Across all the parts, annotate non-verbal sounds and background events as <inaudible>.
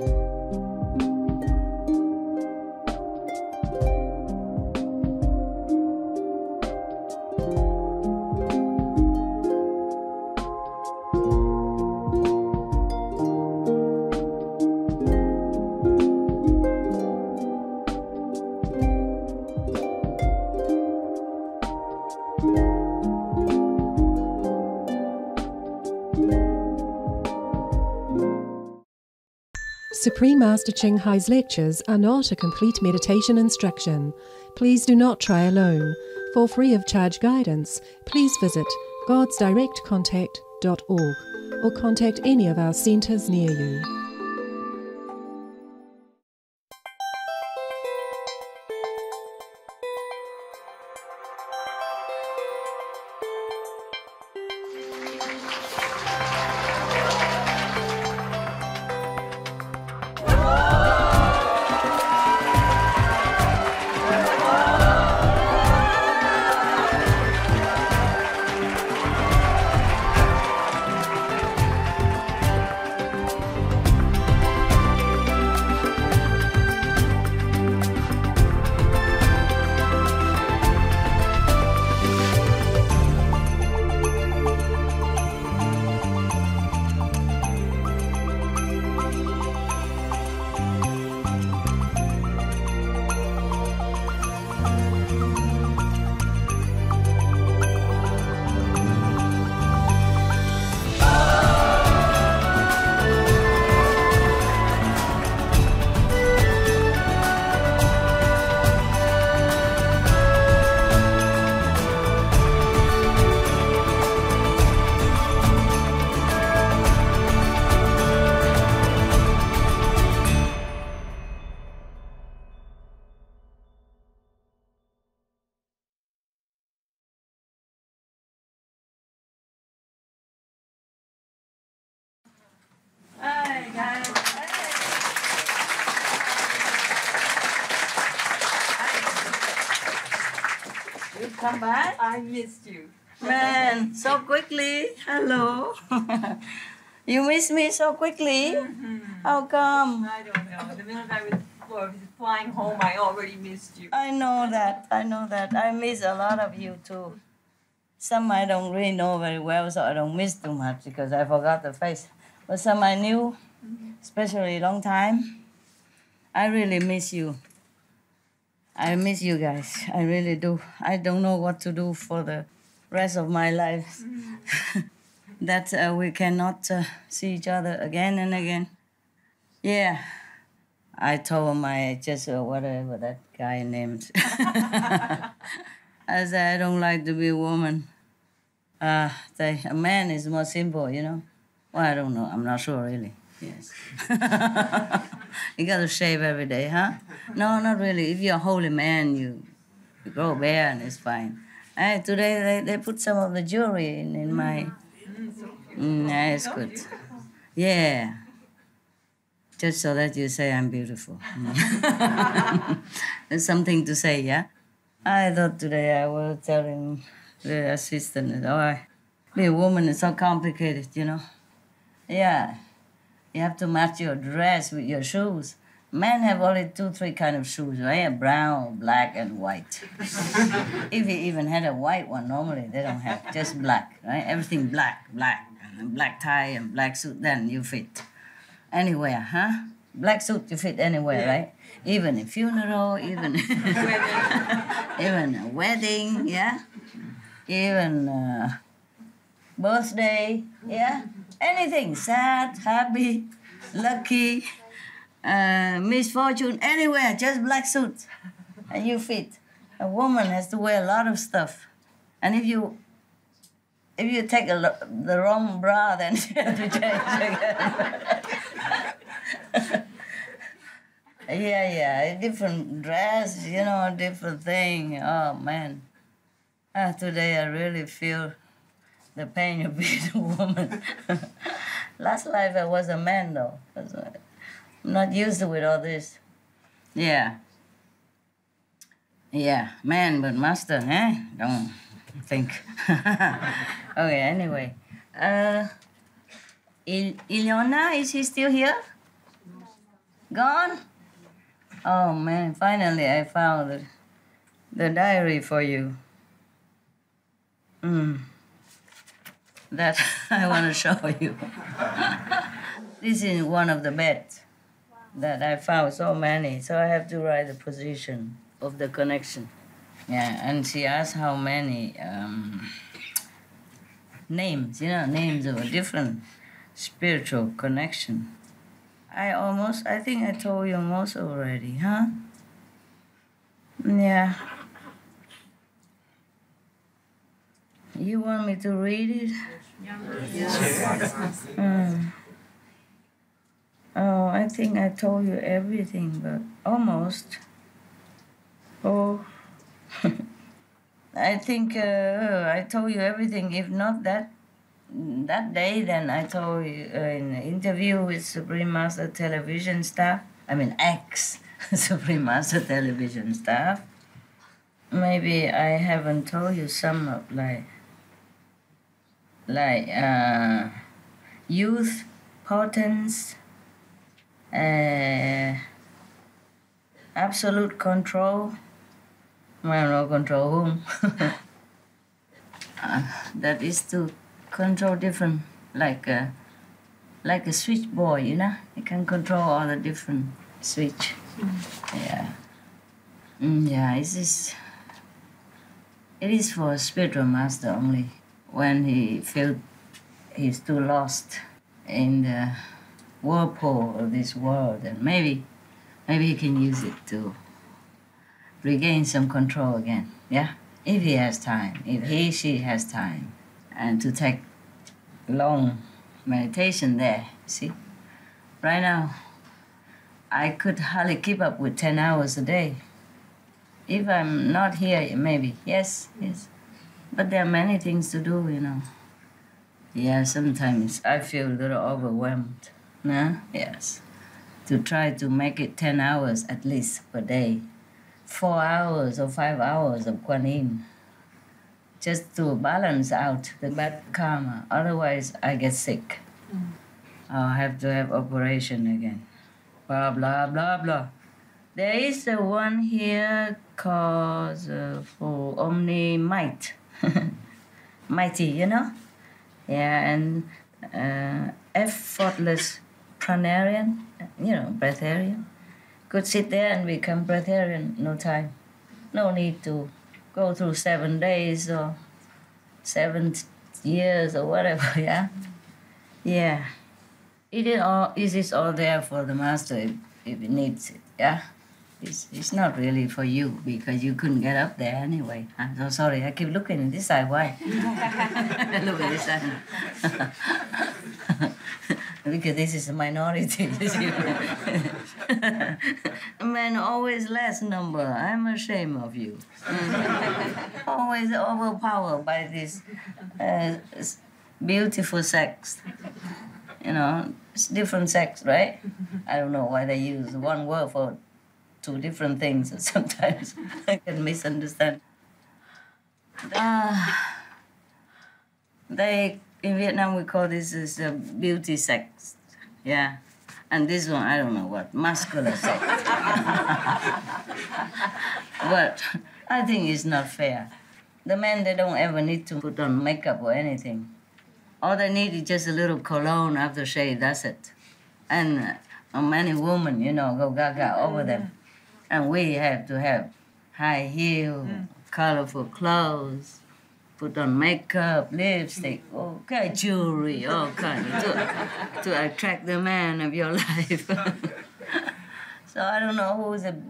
you Supreme Master Ching Hai's lectures are not a complete meditation instruction. Please do not try alone. For free of charge guidance, please visit godsdirectcontact.org or contact any of our centres near you. You miss me so quickly? Mm-hmm. How come? I don't know. The minute I was, flying home, I already missed you. I know that. I know that. I miss a lot of you too. Some I don't really know very well, so I don't miss too much because I forgot the face. But some I knew, mm-hmm. especially long time. I really miss you. I miss you guys. I really do. I don't know what to do for the rest of my life. Mm-hmm. <laughs> that uh, we cannot uh, see each other again and again. Yeah. I told my just uh, whatever that guy named. <laughs> I said I don't like to be a woman. Uh, they, a man is more simple, you know. Well, I don't know. I'm not sure really. Yes. <laughs> you got to shave every day, huh? No, not really. If you're a holy man, you, you grow bare and it's fine. Hey, today they, they put some of the jewelry in, in my. Mm, yeah, it's good. Yeah. Just so that you say I'm beautiful. <laughs> There's something to say, yeah? I thought today I was telling the assistant, that, oh, be a woman is so complicated, you know? Yeah. You have to match your dress with your shoes. Men have only two, three kind of shoes, right? Brown, black, and white. <laughs> if you even had a white one, normally they don't have, just black, right? Everything black, black, and black tie and black suit, then you fit anywhere, huh? Black suit you fit anywhere, right? Even a funeral, even <laughs> even a wedding, yeah? Even uh, birthday, yeah? Anything, sad, happy, lucky, uh, misfortune, anywhere, just black suit. And you fit. A woman has to wear a lot of stuff. And if you if you take a, the wrong bra, then <laughs> you have to change again. yeah, yeah, different dress, you know, different thing. Oh man. Ah, today I really feel the pain of <laughs> being a woman. <laughs> Last life I was a man though. I'm not used to it all this. Yeah. Yeah, man, but master, eh? Don't think. <laughs> okay, anyway. Uh, Il- Ilona, is he still here? Gone? Oh man, finally I found the, the diary for you. Mm. That <laughs> I want to show you. <laughs> this is one of the beds that I found so many, so I have to write the position of the connection. Yeah, and she asked how many um, names, you know, names of a different spiritual connection. I almost, I think I told you most already, huh? Yeah. You want me to read it? Mm. Oh, I think I told you everything, but almost. Oh. <laughs> I think uh, I told you everything. If not that that day, then I told you uh, in an interview with Supreme Master Television staff. I mean, ex <laughs> Supreme Master Television staff. Maybe I haven't told you some of like like uh, youth potence, uh, absolute control. Well, no control whom. <laughs> uh, that is to control different, like a, like a switch switchboard, you know? You can control all the different switch. Yeah. Mm, yeah, it is, it is for a spiritual master only when he feel he's too lost in the whirlpool of this world and maybe maybe he can use it to regain some control again yeah if he has time if he she has time and to take long meditation there see right now i could hardly keep up with 10 hours a day if i'm not here maybe yes yes but there are many things to do, you know. Yeah, sometimes I feel a little overwhelmed. Nah? Yes. To try to make it 10 hours at least per day. Four hours or five hours of Kuan Yin. Just to balance out the bad karma. Otherwise, I get sick. I'll have to have operation again. Blah, blah, blah, blah. There is a one here called uh, for Omni Might. <laughs> mighty, you know? Yeah, and uh, effortless pranarian, you know, breatharian. Could sit there and become breatharian no time. No need to go through seven days or seven years or whatever, <laughs> yeah? Yeah. It is all, it is all there for the master if, if needs it, yeah? It's, it's not really for you because you couldn't get up there anyway. I'm so sorry. I keep looking at this side. Why? <laughs> Look at this side. <laughs> <laughs> because this is a minority. <laughs> <laughs> Men always less number. I'm ashamed of you. always overpowered by this uh, beautiful sex. You know, it's different sex, right? I don't know why they use one word for two different things. Sometimes I can misunderstand. Uh, they in Vietnam we call this is a beauty sex, yeah, and this one I don't know what muscular sex. <laughs> but I think it's not fair. The men they don't ever need to put on makeup or anything. All they need is just a little cologne after shave. That's it. And uh, many women, you know, go gaga over them and we have to have high heel, mm. colorful clothes, put on makeup, lipstick, all kind jewelry, all kind of to, to attract the man of your <laughs> life. so I don't know who's the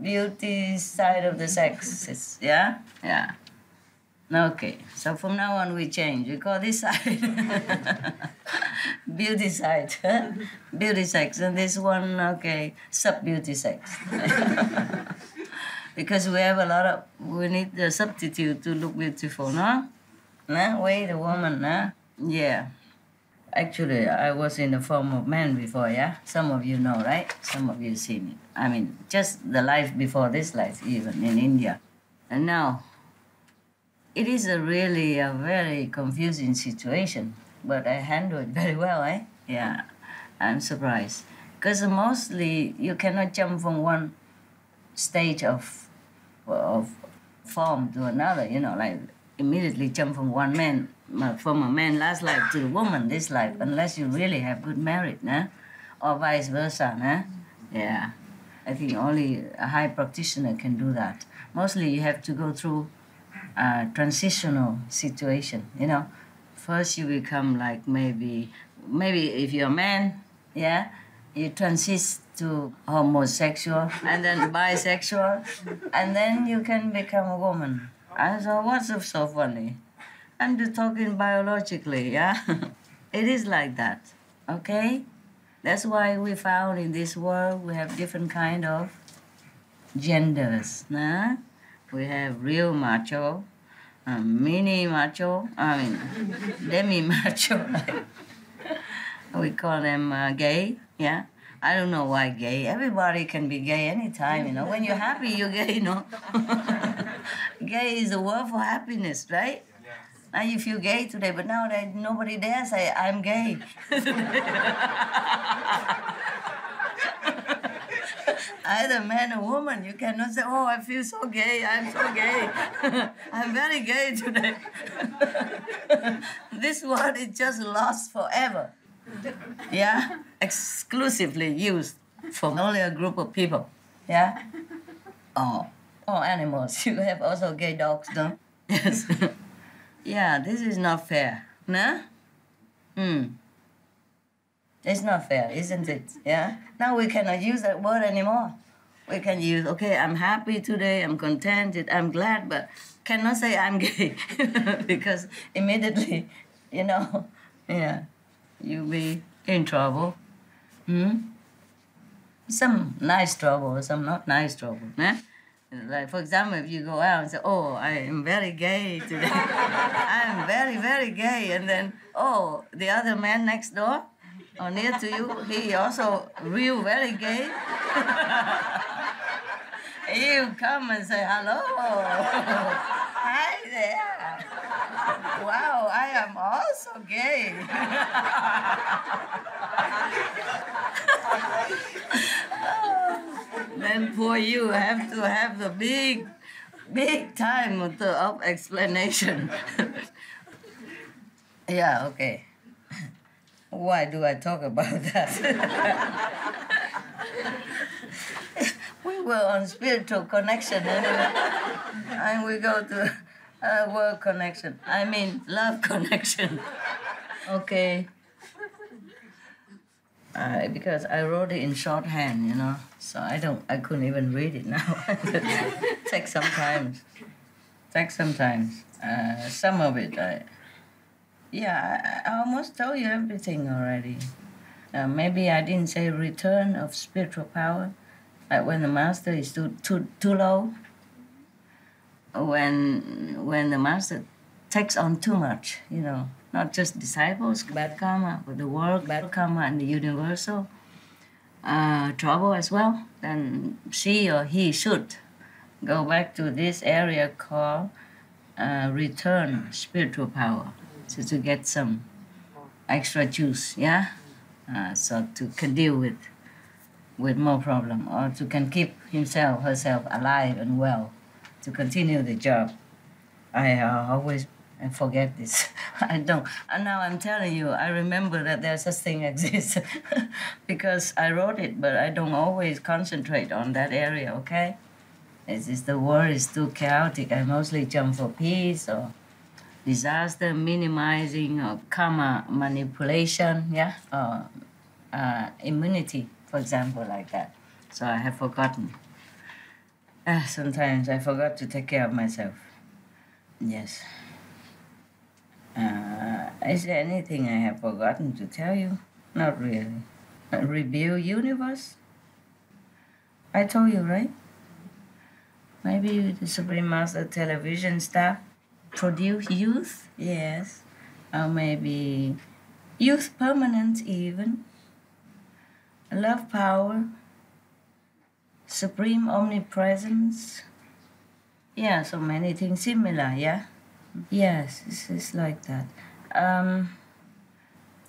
beauty side of the sexes, yeah? Yeah. Okay, so from now on we change. We call this <laughs> side <laughs> beauty side, beauty sex, and this one, okay, sub beauty sex. Because we have a lot of, we need the substitute to look beautiful, no? No, wait, a woman, no? Yeah. Actually, I was in the form of man before, yeah? Some of you know, right? Some of you seen it. I mean, just the life before this life, even in India. And now, it is a really a very confusing situation, but I handle it very well, eh? Yeah, I'm surprised. Because mostly you cannot jump from one stage of of form to another. You know, like immediately jump from one man from a man last life to the woman this life, unless you really have good merit, nah? or vice versa. Nah? Yeah, I think only a high practitioner can do that. Mostly you have to go through a transitional situation. You know, first you become like maybe maybe if you're a man, yeah, you transit to homosexual and then bisexual, and then you can become a woman. And so what's so funny? I'm just talking biologically, yeah? <laughs> it is like that, okay? That's why we found in this world we have different kind of genders, nah? We have real macho, um, mini macho, I mean, <laughs> demi macho. <laughs> we call them uh, gay, yeah? I don't know why gay. Everybody can be gay anytime, you know. When you're happy, you're gay, you know. <laughs> gay is a word for happiness, right? Now you feel gay today, but now that nobody dare say I'm gay. <laughs> Either man or woman, you cannot say, "Oh, I feel so gay. I'm so gay. <laughs> I'm very gay today." this word is just lost forever. Yeah, exclusively used for only a group of people. Yeah. Oh, oh, animals. <laughs> You have also gay dogs, no? Yes. <laughs> yeah, this is not fair. Nah? Hmm. It's not fair, isn't it? Yeah? Now we cannot use that word anymore. We can use, okay, I'm happy today, I'm contented, I'm glad, but cannot say I'm gay <laughs> because immediately, you know, yeah, you'll be in trouble. Hmm? Some nice trouble, some not nice trouble. Eh? Like, for example, if you go out and say, Oh, I am very gay today. <laughs> I am very, very gay. And then, oh, the other man next door or near to you, he also real very gay. <laughs> you come and say, Hello. <laughs> Hi there. Wow, I am also gay. <laughs> then for you have to have the big, big time of, explanation. <laughs> yeah, okay. Why do I talk about that? <laughs> we were on spiritual connection anyway, and we go to uh, world connection. I mean, love <laughs> connection. okay. Because I wrote it in shorthand, you know, so I don't, I couldn't even read it now. <laughs> Take some time. Take some time. Uh, some of it, I, yeah, I, I almost told you everything already. Uh, maybe I didn't say return of spiritual power, like when the master is too too too low. When when the master takes on too much, you know, not just disciples, bad karma, but the world, bad karma, and the universal uh, trouble as well, then she or he should go back to this area called uh, return spiritual power to, to get some extra juice, yeah? Uh, so to can deal with with more problem or to can keep himself, herself alive and well to continue the job. I uh, always forget this. <laughs> I don't. And now I'm telling you, I remember that there's such thing <laughs> exists <laughs> because I wrote it, but I don't always concentrate on that area. Okay, it's just the world is too chaotic. I mostly jump for peace or disaster minimizing or karma manipulation. Yeah, or uh, immunity, for example, like that. So I have forgotten. Uh, sometimes I forgot to take care of myself. Yes. Uh, is there anything I have forgotten to tell you? Not really. Review universe? I told you, right? Maybe the Supreme Master television staff produce youth? Yes. Or maybe youth permanent even. Love power. Supreme omnipresence. Yeah, so many things similar, yeah? Yes, it's, it's like that. Um,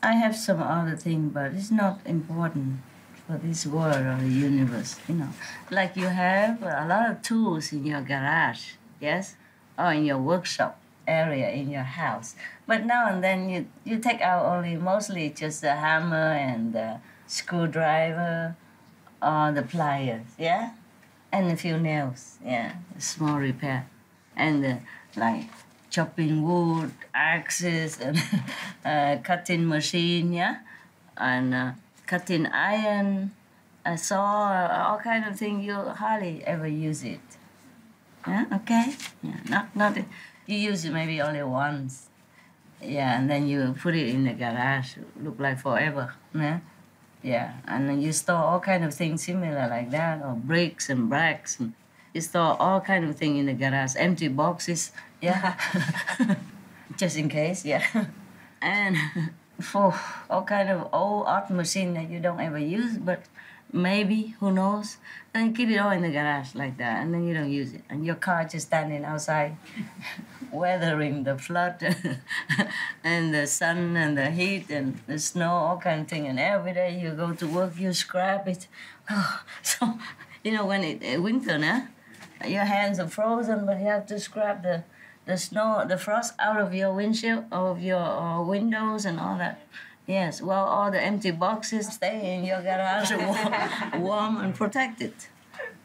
I have some other thing, but it's not important for this world or the universe, you know. Like you have a lot of tools in your garage, yes, or in your workshop area in your house. But now and then you, you take out only mostly just a hammer and a screwdriver or the pliers, yeah? And a few nails, yeah, small repair. And uh, like chopping wood, axes, <laughs> and uh, cutting machine, yeah? And uh, cutting iron, a saw, all kind of thing. You hardly ever use it. Yeah, okay? Yeah, not, not, you use it maybe only once. Yeah, and then you put it in the garage, look like forever. Yeah, yeah, and then you store all kind of things similar like that, or bricks and bricks, and you store all kind of thing in the garage, empty boxes. Yeah, <laughs> just in case. Yeah, and <laughs> for all kind of old art machine that you don't ever use, but maybe who knows? And keep it all in the garage like that and then you don't use it. And your car just standing outside <laughs> weathering the flood <laughs> and the sun and the heat and the snow all kind of thing. And every day you go to work you scrap it. <laughs> Oh, so you know when it uh, winter now your hands are frozen but you have to scrap the the snow the frost out of your windshield of your uh, windows and all that Yes, well, all the empty boxes stay in your garage warm, <laughs> warm and protected.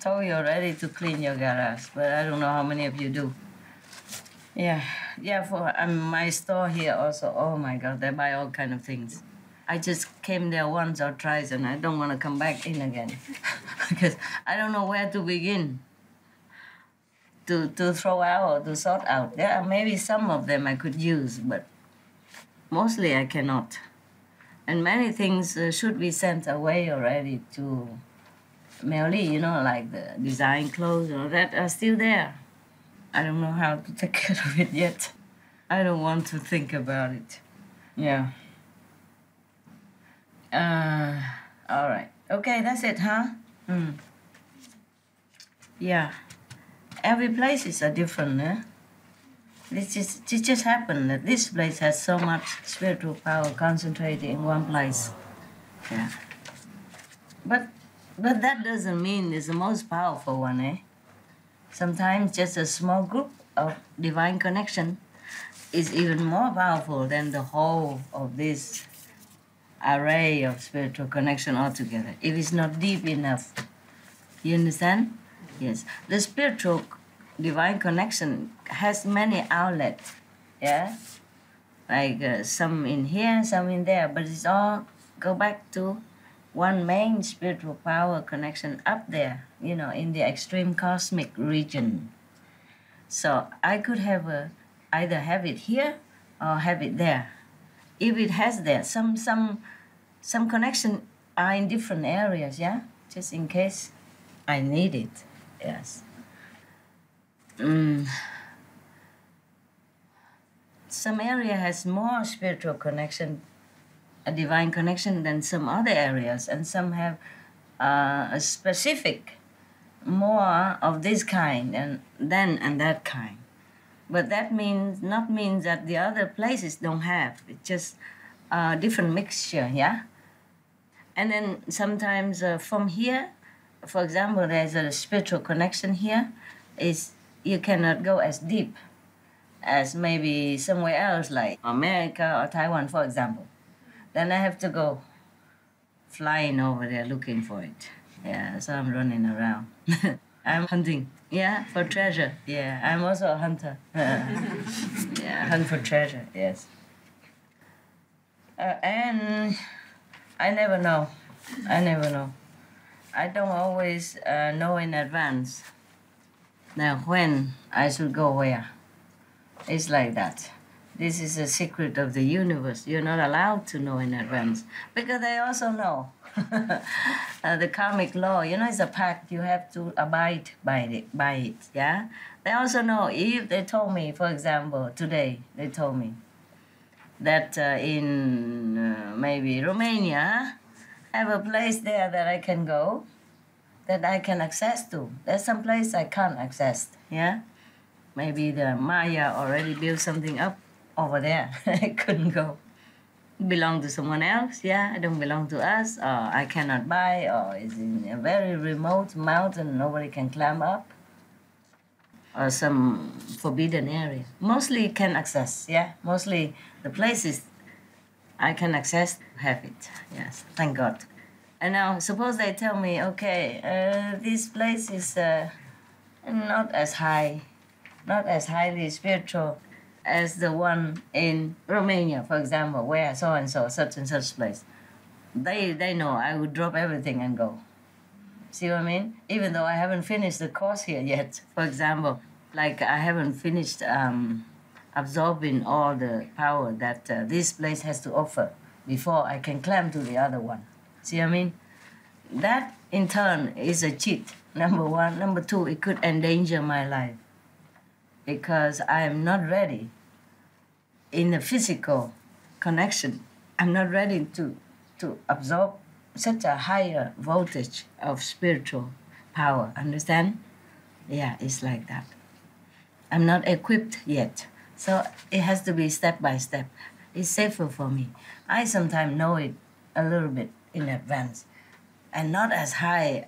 So you're ready to clean your garage, but I don't know how many of you do. Yeah, yeah. For um, my store here also. Oh my God, they buy all kind of things. I just came there once or twice, and I don't want to come back in again <laughs> because I don't know where to begin. To to throw out or to sort out. Yeah, maybe some of them I could use, but mostly I cannot and many things uh, should be sent away already to Melly, you know, like the design clothes or that are still there. I don't know how to <laughs> take care of it yet. I don't want to think about it. Yeah. Uh, all right. Okay, that's it, huh? Mm. Yeah. Every place is a different, eh? This just, it just happened that this place has so much spiritual power concentrated in one place. Yeah. But but that doesn't mean it's the most powerful one, eh? Sometimes just a small group of divine connection is even more powerful than the whole of this array of spiritual connection altogether. If it's not deep enough. You understand? Yes. The spiritual divine connection has many outlets. Yeah, like uh, some in here, some in there, but it's all go back to one main spiritual power connection up there. You know, in the extreme cosmic region. So I could have a, either have it here or have it there. If it has there, some some some connection are in different areas. Yeah, just in case I need it. Yes. Mm. Some area has more spiritual connection, a divine connection than some other areas, and some have uh, a specific more of this kind and then and that kind. But that means not means that the other places don't have. It's just a different mixture, yeah. And then sometimes uh, from here, for example, there's a spiritual connection here. Is you cannot go as deep as maybe somewhere else like America or Taiwan, for example. Then I have to go flying over there looking for it. Yeah, so I'm running around. <laughs> I'm hunting. Yeah, for treasure. Yeah, I'm also a hunter. <laughs> yeah, hunt for treasure. Yes. Uh, and I never know. I never know. I don't always uh, know in advance now, when I should go where? It's like that. This is a secret of the universe. You're not allowed to know in advance because they also know. <laughs> uh, the karmic law, you know, it's a pact. You have to abide by it. By it, yeah. They also know if they told me, for example, today they told me that uh, in uh, maybe Romania, I have a place there that I can go that I can access to. There's some place I can't access. Yeah, maybe the Maya already built something up over there. <laughs> I couldn't go. belong to someone else. Yeah, I don't belong to us. Or I cannot buy. Or it's in a very remote mountain, nobody can climb up. Or some forbidden area. Mostly can access. Yeah, mostly the places I can access have it. Yes, thank God. And now suppose they tell me, okay, uh, this place is uh, not as high, not as highly spiritual as the one in Romania, for example, where so and so, such and such place. They they know I would drop everything and go. See what I mean? Even though I haven't finished the course here yet, for example, like I haven't finished um, absorbing all the power that uh, this place has to offer before I can climb to the other one. See I mean? That in turn is a cheat. Number one. Number two, it could endanger my life because I am not ready in the physical connection. I'm not ready to, to absorb such a higher voltage of spiritual power. Understand? Yeah, it's like that. I'm not equipped yet. So it has to be step by step. It's safer for me. I sometimes know it a little bit in advance and not as high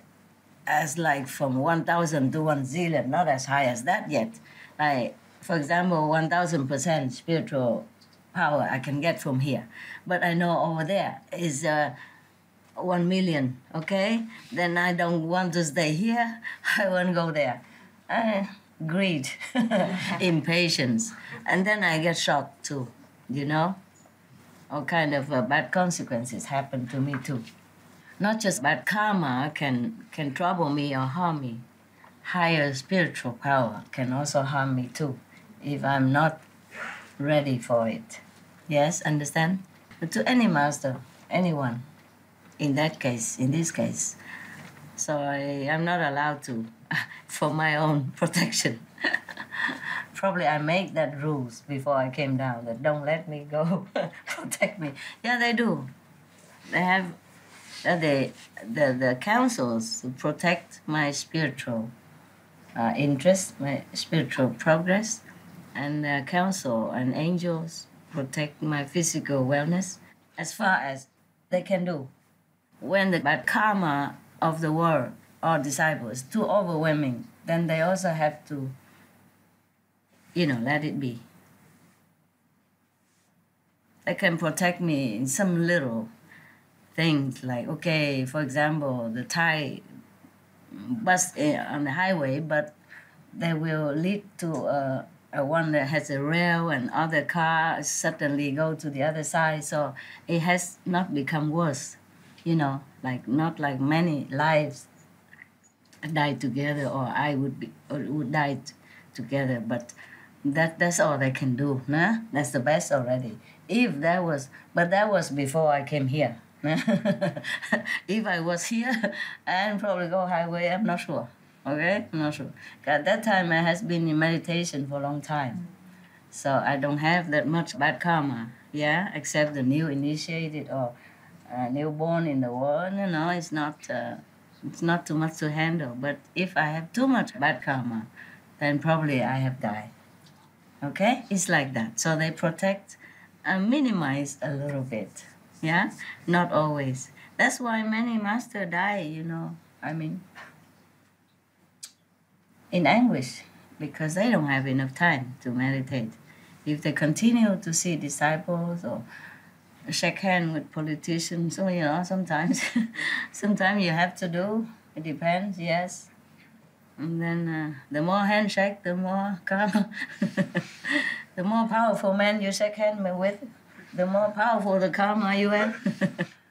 as like from 1000 to 1 zillion, not as high as that yet. Like, for example, 1000% spiritual power I can get from here. But I know over there is uh, 1 million, okay? Then I don't want to stay here, <laughs> I want to go there. Uh, greed, <laughs> <laughs> impatience. And then I get shocked too, you know? All kind of uh, bad consequences happen to me too. Not just bad karma can, can trouble me or harm me. Higher spiritual power can also harm me too if I'm not ready for it. Yes, understand? But to any master, anyone, in that case, in this case. So I am not allowed to, <laughs> for my own protection. <laughs> Probably I make that rules before I came down that don't let me go, <laughs> protect me. Yeah, they do. They have uh, the, the, the councils to protect my spiritual uh, interest, my spiritual progress, and the council and angels protect my physical wellness as far as they can do. When the bad karma of the world or disciples is too overwhelming, then they also have to, you know, let it be. They can protect me in some little things like, okay, for example, the Thai bus eh, on the highway, but they will lead to a, a one that has a rail and other cars suddenly go to the other side. So it has not become worse, you know, like not like many lives die together or I would be or would die together, but that that's all they can do, nah? That's the best already. If that was, but that was before I came here. <laughs> if I was here, I'd probably go highway. I'm not sure. Okay, I'm not sure. At that time, I has been in meditation for a long time, so I don't have that much bad karma. Yeah, except the new initiated or uh, newborn in the world. You know, it's not. Uh, it's not too much to handle. But if I have too much bad karma, then probably I have died. Okay, it's like that. So they protect and minimize a little bit. Yeah, not always. That's why many master die. You know, I mean, in anguish because they don't have enough time to meditate. If they continue to see disciples or shake hand with politicians, so you know, sometimes, <laughs> sometimes you have to do. It depends. Yes. And then uh, the more handshake, the more karma. <laughs> the more powerful man you shake hand with, the more powerful the karma you have.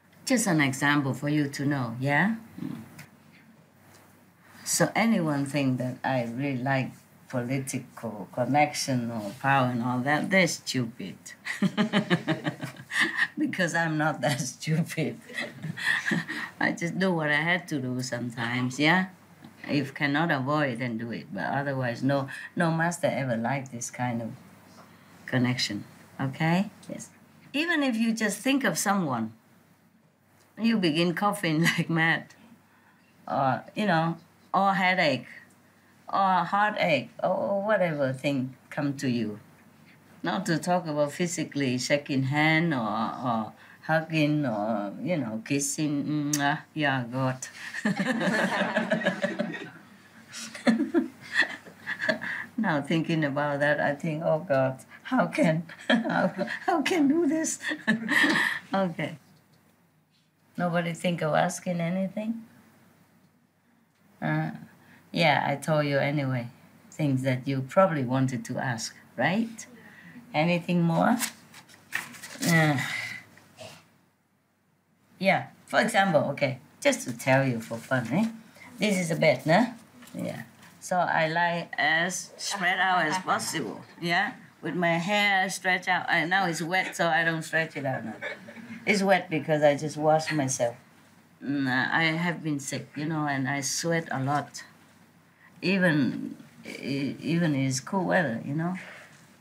<laughs> Just an example for you to know, yeah? So anyone think that I really like political connection or power and all that, they're stupid. <laughs> because I'm not that stupid. I just do what I had to do sometimes, yeah? If cannot avoid, then do it. But otherwise, no, no master ever liked this kind of connection. Okay? Yes. Even if you just think of someone, you begin coughing <laughs> like mad, or you know, or headache, or heartache, or whatever thing come to you. Not to talk about physically shaking hand or, or hugging or, you know, kissing. Mwah. Yeah, God. <laughs> now thinking about that, I think, oh God, how can, how, how can do this? <laughs> okay. Nobody think of asking anything? Uh, yeah, I told you anyway. Things that you probably wanted to ask, right? Anything more? Uh, yeah, for example, okay, just to tell you for fun, eh? This is a bed, no? Yeah. So I lie as spread out as possible, yeah? With my hair stretched out. And now it's wet, so I don't stretch it out now. It's wet because I just wash myself. Mm, I have been sick, you know, and I sweat a lot. Even even it's cool weather, you know. <laughs>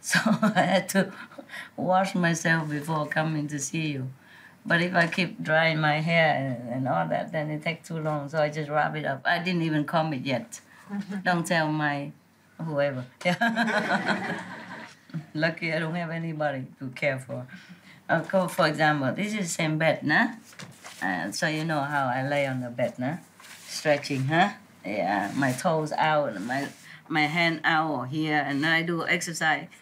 So I had to wash myself before coming to see you. But if I keep drying my hair and, and all that, then it takes too long. So I just wrap it up. I didn't even comb it yet. <laughs> don't tell my whoever. <laughs> Lucky I don't have anybody to care for. Okay, for example, this is the same bed, nah? Uh, so you know how I lay on the bed, nah? Stretching, huh? Yeah, my toes out, my my hand out here, and I do exercise <laughs>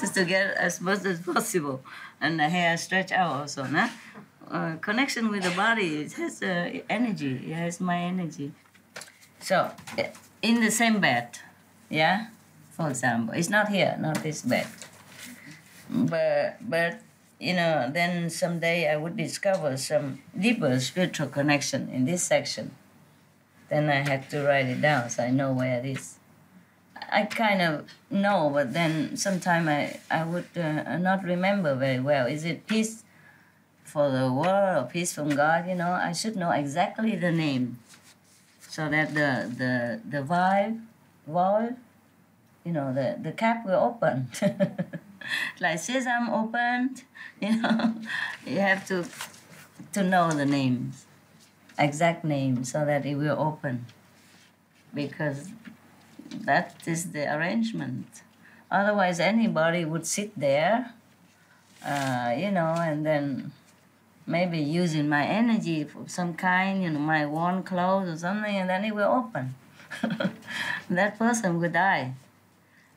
just to get as much as possible, and the hair stretch out also, nah? Uh, connection with the body, it has uh, energy, it has my energy. So, in the same bed, yeah, for example, it's not here, not this bed. But but you know then someday i would discover some deeper spiritual connection in this section. Then i had to write it down so i know where it is. I kind of know but then sometime i i would uh, not remember very well. Is it peace for the world or peace from god? You know i should know exactly the name so that the the the vibe valve you know the the cap will open. <laughs> Like sesame opened <laughs> you know you have to to know the names exact names so that it will open. Because that is the arrangement. Otherwise anybody would sit there uh, you know and then maybe using my energy for some kind you know my worn clothes or something and then it will open <laughs> that person would die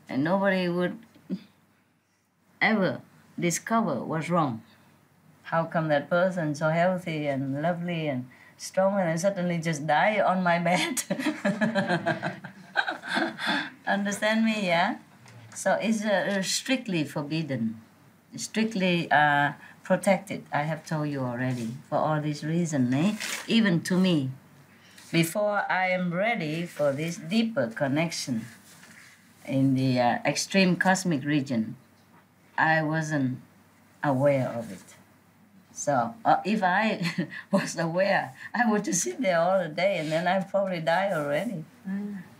and nobody would ever discover what's wrong. How come that person so healthy and lovely and strong and then suddenly just die on my bed? <laughs> Understand me, yeah? So it's uh, strictly forbidden, strictly uh, protected. I have told you already for all these reasons, eh? even to me. Before I am ready for this deeper connection in the uh, extreme cosmic region, I wasn't aware of it. So uh, if I <laughs> was aware, I would just sit there all the day and then I'd probably die already.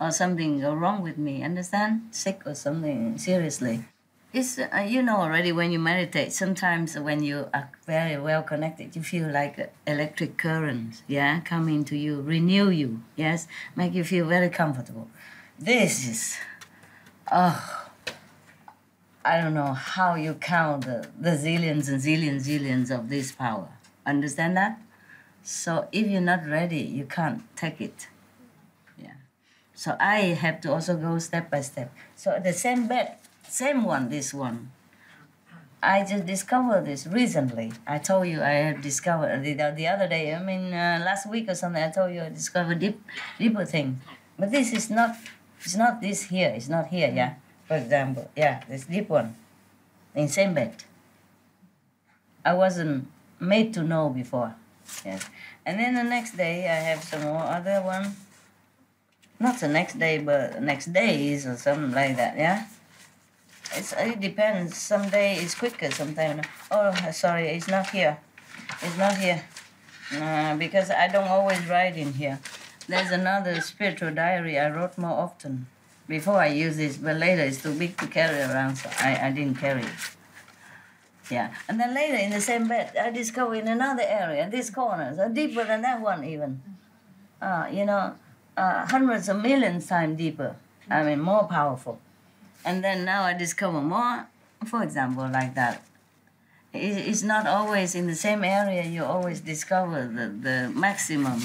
Or something go wrong with me, understand? Sick or something, seriously. It's, uh, you know already when you meditate, sometimes when you are very well connected, you feel like electric current, yeah, coming to you, renew you, yes, make you feel very comfortable. This is, oh, I don't know how you count the, the zillions and zillions, zillions of this power. Understand that? So if you're not ready, you can't take it. Yeah. So I have to also go step by step. So the same bed, same one, this one. I just discovered this recently. I told you I had discovered the, the other day. I mean, uh, last week or something. I told you I discovered deep, deeper thing. But this is not. It's not this here. It's not here. Yeah. For example, yeah, this deep one, in same bed. I wasn't made to know before. Yes. And then the next day I have some more other one. Not the next day, but next days or something like that. Yeah. It depends. Some day it's quicker. Sometimes. Oh, sorry, it's not here. It's not here. Uh, because I don't always write in here. There's another spiritual diary I wrote more often. Before I use this, but later it's too big to carry around, so I, I didn't carry it. Yeah, and then later in the same bed, I discovered in another area, this corner, so deeper than that one even. Uh, you know, uh, hundreds of millions times deeper. I mean, more powerful. And then now I discover more for example, like that. It's not always in the same area you always discover the, the maximum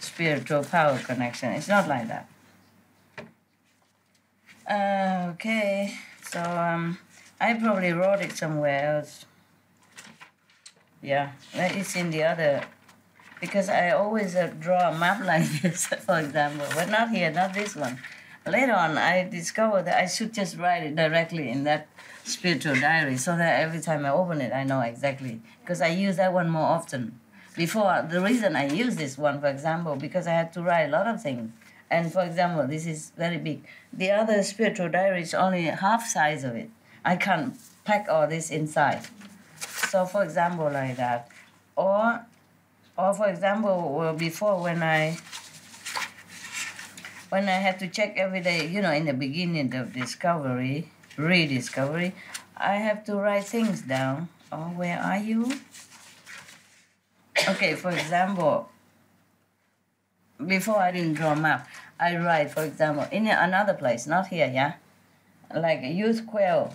spiritual power connection. It's not like that. Uh, okay, so um, I probably wrote it somewhere else. Yeah, it's in the other. Because I always uh, draw a map <laughs> like this, for example, but not here, not this one. Later on, I discovered that I should just write it directly in that spiritual diary so that every time I open it, I know exactly. Because I use that one more often. Before, the reason I use this one, for example, because I had to write a lot of things. And for example, this is very big. The other spiritual diary is only half size of it. I can't pack all this inside. So, for example, like that. Or, or for example, before when I when I had to check every day, you know, in the beginning of discovery, rediscovery, I have to write things down. Oh, where are you? Okay, for example, before I didn't draw a map, I write, for example, in another place, not here, yeah? Like a youth quail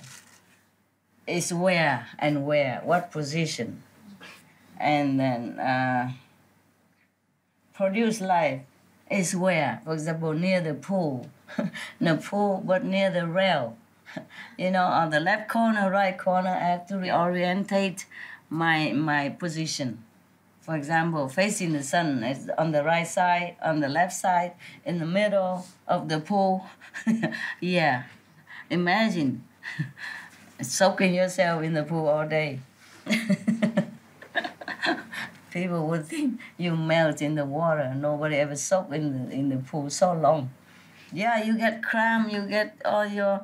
is where and where, what position. And then uh, produce life is where, for example, near the pool, <laughs> the pool, but near the rail. <laughs> You know, on the left corner, right corner, I have to reorientate my my position. For example, facing the sun is on the right side, on the left side, in the middle of the pool. <laughs> yeah, imagine soaking yourself in the pool all day. People would think <laughs> you melt in the water. Nobody ever soaked in the, in the pool so long. Yeah, you get cramp, you get all your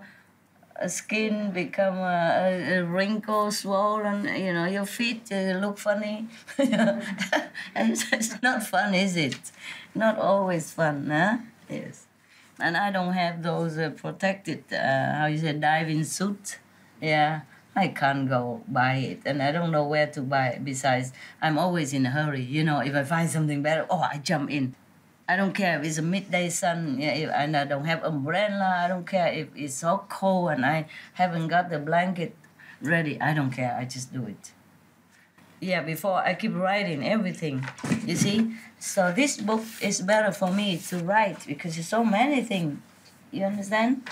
uh, skin become a, a wrinkle, swollen. You know, your feet uh, look funny. <laughs> it's, it's not fun, is it? Not always fun, huh? Yes. And I don't have those uh, protected, uh, how you say, diving suit. Yeah, I can't go buy it, and I don't know where to buy it. Besides, I'm always in a hurry. You know, if I find something better, oh, I jump in. I don't care if it's a midday sun and I don't have umbrella. I don't care if it's so cold and I haven't got the blanket ready. I don't care. I just do it. Yeah, before I keep writing everything. You see? So this book is better for me to write because there's so many things. You understand?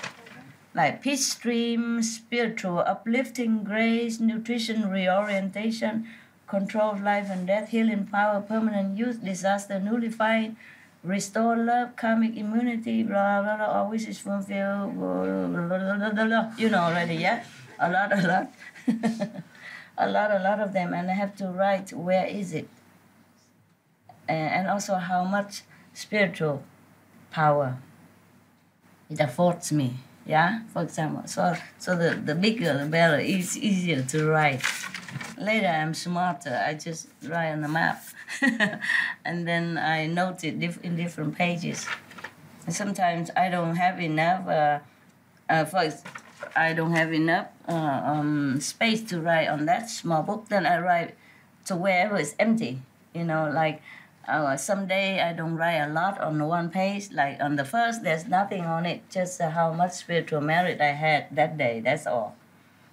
Like peace stream, spiritual uplifting, grace, nutrition, reorientation, control of life and death, healing power, permanent youth, disaster, nullified, restore love, karmic immunity, blah blah blah, all wishes fulfilled, blah, blah, blah, blah, blah, blah. you know already, yeah? A lot, a lot. <laughs> a lot, a lot of them, and I have to write where is it, and also how much spiritual power it affords me. Yeah, for example. So, so the, the bigger the better. It's easier to write. Later, I'm smarter. I just write on the map, <laughs> and then I note it diff- in different pages. And sometimes I don't have enough. Uh, uh, for I don't have enough uh, um, space to write on that small book. Then I write to wherever it's empty. You know, like uh, someday I don't write a lot on one page. Like on the first, there's nothing on it, just uh, how much spiritual merit I had that day. That's all.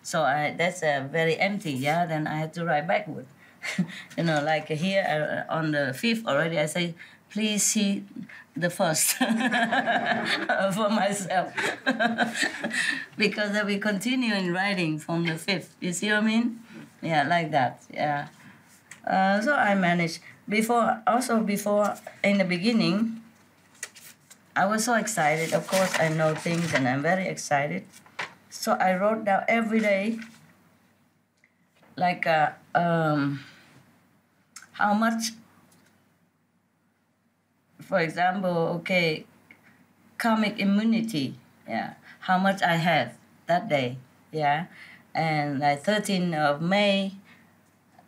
So I that's uh, very empty. Yeah, then I have to write backward. <laughs> you know, like here uh, on the fifth already, I say, please see the first <laughs> for myself <laughs> because we continue in writing from the fifth. You see what I mean? Yeah, like that. Yeah. Uh, so I managed before also before in the beginning i was so excited. Of course i know things and i'm very excited. So i wrote down every day like uh, um, how much for example okay karmic immunity yeah how much i have that day yeah. And like 13 of may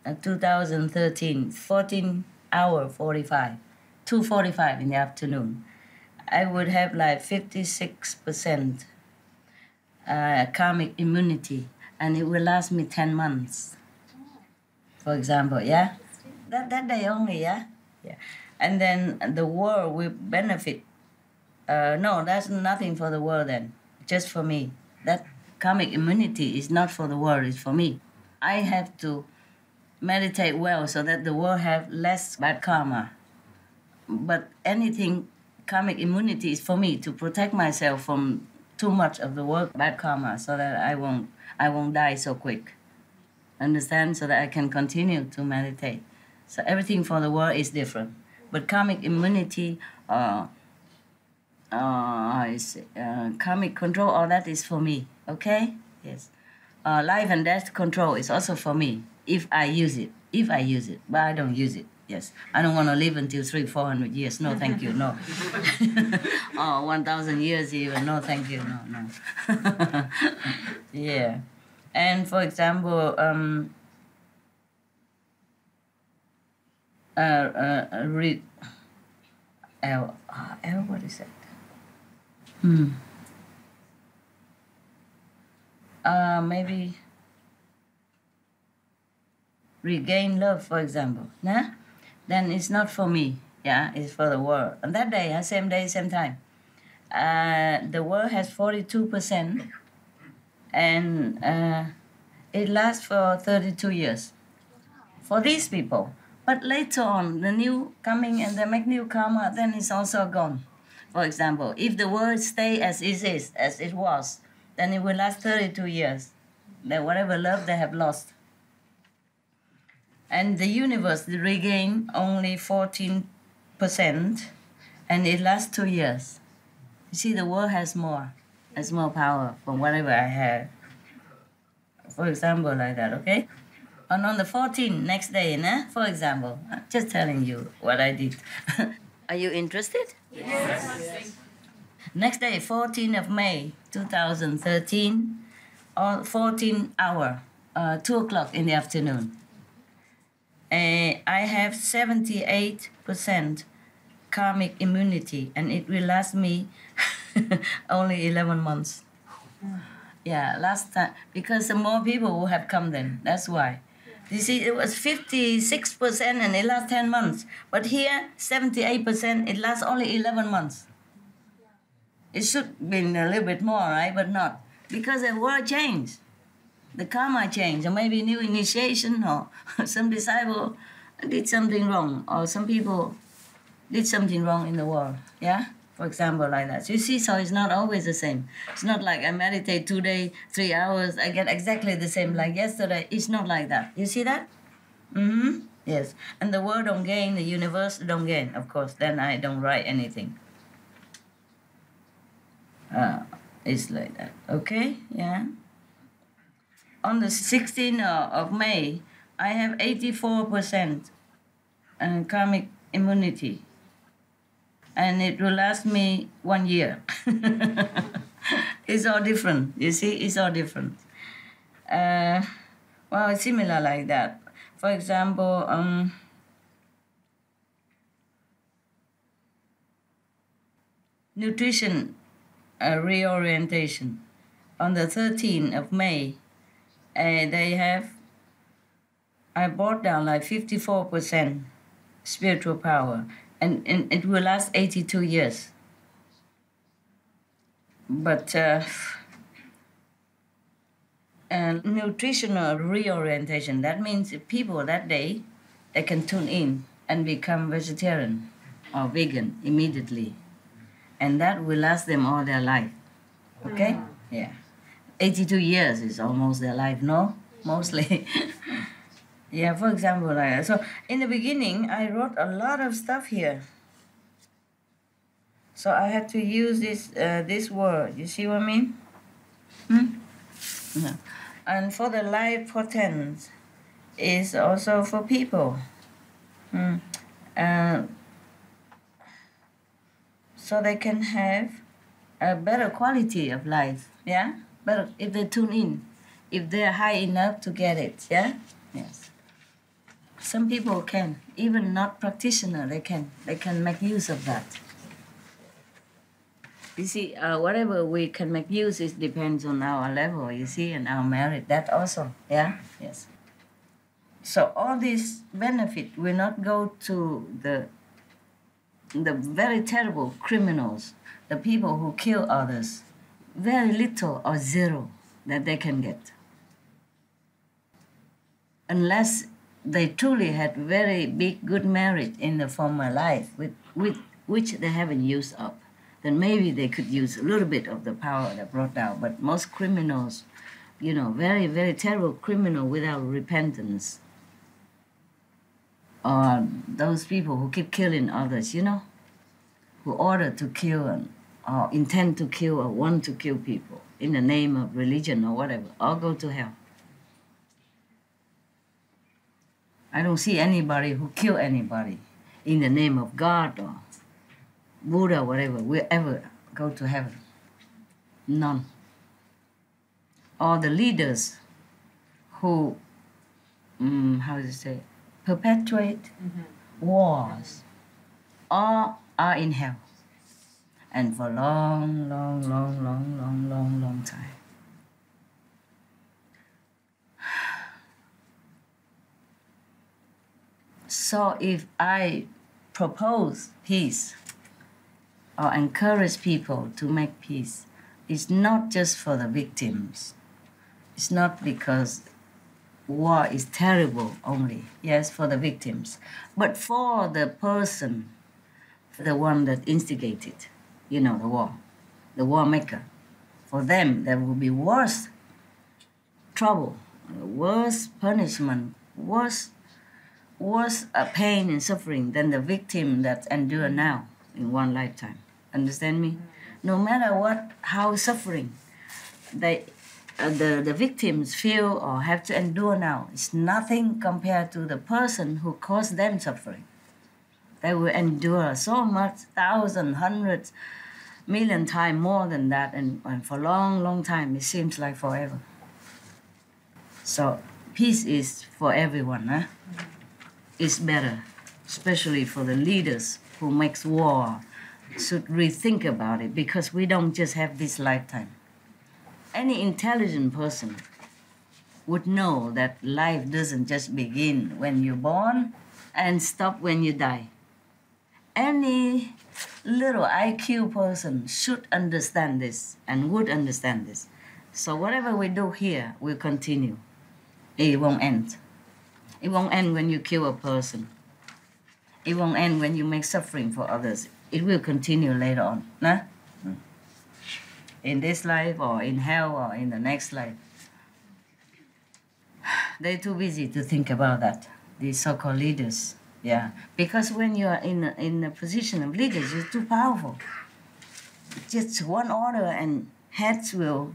uh, 2013 14 hour 45 2.45 in the afternoon. I would have like 56% uh, karmic immunity and it will last me 10 months. For example yeah? That, that day only yeah? Yeah. And then the world will benefit uh, no that's nothing for the world then just for me. That karmic immunity is not for the world, it's for me. I have to meditate well so that the world have less bad karma. But anything karmic immunity is for me to protect myself from too much of the work bad karma so that I won't I won't die so quick. Understand? So that I can continue to meditate. So everything for the world is different. But karmic immunity uh, uh, is, uh, karmic control, all that is for me. Okay? Yes. Uh, life and death control is also for me if I use it. If I use it, but I don't use it. Yes, I don't want to live until three, four hundred years. No, thank you. No. <laughs> <laughs> oh, one thousand years even. No, thank you. No, no. <laughs> yeah, and for example, um, uh, uh, read L, uh, L. What is it? Hmm. Uh, maybe regain love, for example. Nah? Then it's not for me. Yeah, it's for the world. On that day, same day, same time. Uh, the world has 42%, and uh, it lasts for 32 years for these people. But later on, the new coming and they make new karma, then it's also gone. For example, if the world stay as it is, as it was, then it will last 32 years. Then whatever love they have lost. And the universe regain only 14%, and it lasts two years. You see, the world has more, has more power from whatever I have. For example, like that, okay? And on the 14th, next day, nah? for example, I'm just telling you what I did. <laughs> Are you interested? Yes. Next day, 14th of May, 2013, or 14 hour, uh, 2 o'clock in the afternoon. Uh, I have 78% karmic immunity, and it will last me <laughs> only 11 months. Yeah, last time, because the more people will have come then, that's why. You see, it was 56% and it lasts 10 months. But here, 78%, it lasts only 11 months. It should be a little bit more, right? But not. Because the world changed. The karma changed, or maybe new initiation, or <laughs> some disciple did something wrong, or some people did something wrong in the world. Yeah? For example, like that. So you see, so it's not always the same. It's not like I meditate two days, three hours, I get exactly the same like yesterday. It's not like that. You see that? Mm-hmm. Yes. And the world don't gain, the universe don't gain, of course. Then I don't write anything. Uh, it's like that. Okay? Yeah. On the 16th of May, I have 84% uh, karmic immunity. And it will last me one year. <laughs> it's all different. You see, it's all different. Uh, well, it's similar like that. For example, um, nutrition uh, reorientation. On the 13th of May, uh, they have, I brought down like 54% spiritual power, and, and it will last 82 years. But uh, and nutritional reorientation, that means people that day, they can tune in and become vegetarian or vegan immediately and that will last them all their life. Okay? Yeah. 82 years is almost their life, no? Mostly. <laughs> yeah, for example, like So in the beginning, I wrote a lot of stuff here. So I had to use this uh, this word. You see what I mean? Hmm? Yeah. And for the life portent is also for people. Hmm. Uh, so they can have a better quality of life. Yeah, but if they tune in, if they're high enough to get it. Yeah, yes. Some people can, even not practitioner, they can they can make use of that. You see, uh, whatever we can make use, it depends on our level. You see, and our merit. That also. Yeah. Yes. So all this benefit will not go to the the very terrible criminals, the people who kill others, very little or zero that they can get. Unless they truly had very big good merit in the former life, with, with which they haven't used up, then maybe they could use a little bit of the power that brought down. But most criminals, you know, very, very terrible criminal without repentance, or those people who keep killing others, you know, who order to kill and, or intend to kill or want to kill people in the name of religion or whatever, all go to hell. I don't see anybody who kill anybody in the name of God or Buddha, or whatever, will ever go to heaven. None. All the leaders who, um, how do you say, perpetuate wars, all are in hell. And for long, long, long, long, long, long, long time. So if I propose peace or encourage people to make peace, it's not just for the victims. It's not because war is terrible only, yes, for the victims, but for the person, the one that instigated, you know, the war, the war maker. For them, there will be worse trouble, worse punishment, worse worse uh, pain and suffering than the victim that endure now in one lifetime. Understand me? No matter what, how suffering they, uh, the, the victims feel or have to endure now, it's nothing compared to the person who caused them suffering. They will endure so much, thousand, hundreds, hundreds, million times more than that, and, and for a long, long time, it seems like forever. So peace is for everyone, huh? is better, especially for the leaders who makes war, should rethink about it because we don't just have this lifetime. Any intelligent person would know that life doesn't just begin when you're born and stop when you die. Any little IQ person should understand this and would understand this. So whatever we do here will continue. It won't end. It won't end when you kill a person. It won't end when you make suffering for others. It will continue later on. Nah? In this life or in hell or in the next life. They're too busy to think about that, these so-called leaders. Yeah, because when you are in a, in a position of leaders, you're too powerful. Just one order and heads will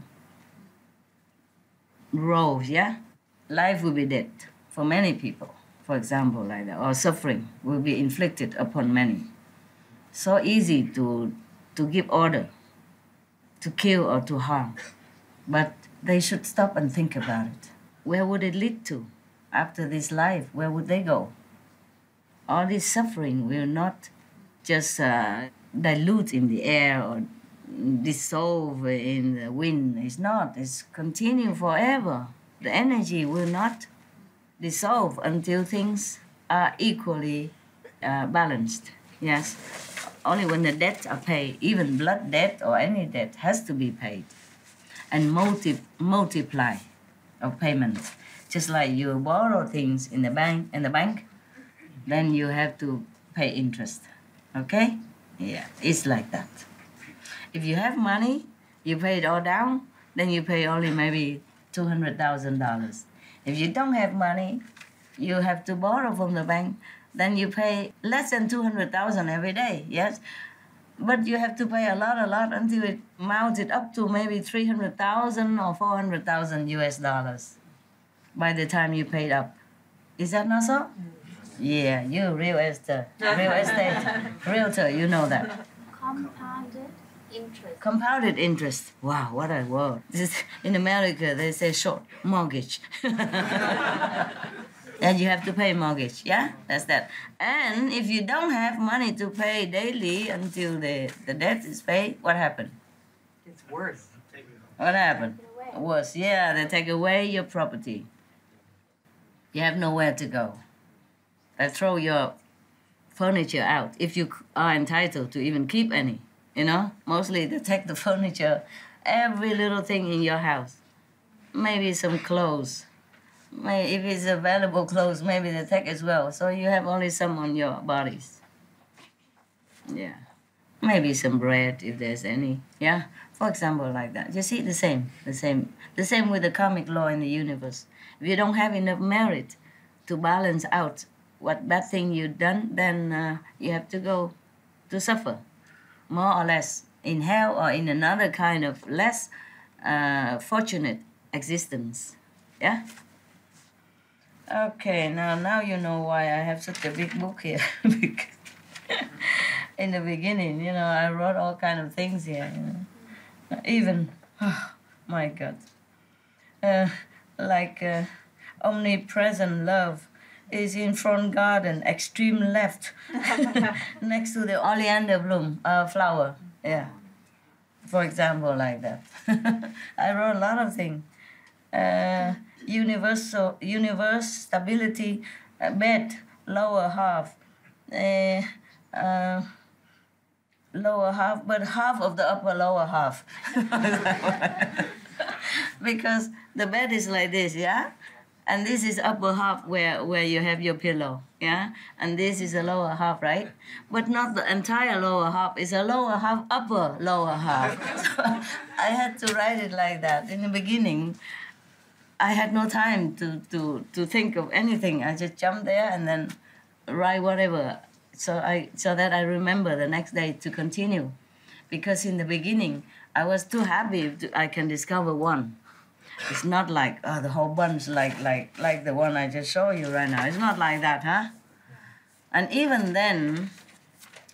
roll, yeah? Life will be dead for many people, for example, like that, or suffering will be inflicted upon many. So easy to, to give order, to kill or to harm. But they should stop and think about it. Where would it lead to? After this life, where would they go? All this suffering will not just uh, dilute in the air or dissolve in the wind. It's not. It's continuing forever. The energy will not dissolve until things are equally uh, balanced. Yes, only when the debts are paid, even blood debt or any debt has to be paid, and multi- multiply of payments. Just like you borrow things in the bank, in the bank, then you have to pay interest. Okay? Yeah, it's like that. If you have money, you pay it all down, then you pay only maybe two hundred thousand dollars. If you don't have money, you have to borrow from the bank, then you pay less than 200,000 every day, yes? But you have to pay a lot, a lot until it mounted up to maybe 300,000 or 400,000 US dollars by the time you paid up. Is that not so? Mm-hmm. Yeah, you real estate, real estate, <laughs> realtor, you know that. Compounded interest. Compounded interest. Wow, what a word. This is, in America, they say short mortgage. <laughs> and you have to pay mortgage. Yeah, that's that. And if you don't have money to pay daily until the, the debt is paid, what happened? It's worse. What happened? Worse. Yeah, they take away your property. You have nowhere to go. They throw your furniture out if you are entitled to even keep any. You know, mostly they take the <laughs> furniture, every little thing in your house. maybe some clothes. May if it's available clothes, maybe they take as well. So you have only some on your bodies. Yeah. Maybe some bread if there's any. Yeah. For example, like that. You see the same, the same, the same with the karmic law in the universe. If you don't have enough merit to balance out what bad thing you've done, then uh, you have to go to suffer, more or less in hell or in another kind of less uh, fortunate existence. Yeah. Okay, now now you know why I have such a big book here. <laughs> <laughs> In the beginning, you know, I wrote all kind of things here. You know, even <sighs> oh my God, uh, like uh, omnipresent love is in front garden, extreme left, <laughs> next to the oleander bloom uh, flower. Yeah, for example, like that. <laughs> I wrote a lot of things. Uh, universal universe stability uh, bed lower half. Uh, uh, lower half, but half of the upper lower half. <laughs> because the bed is like this, yeah? And this is upper half where, where you have your pillow, yeah? And this is the lower half, right? But not the entire lower half, it's a lower half, upper lower half. so <laughs> I had to write it like that. In the beginning, I had no time to, to, to think of anything. I just jumped there and then write whatever so I so that I remember the next day to continue, because in the beginning I was too happy to, I can discover one. It's not like oh, the whole bunch like like like the one I just showed you right now. It's not like that, huh? And even then,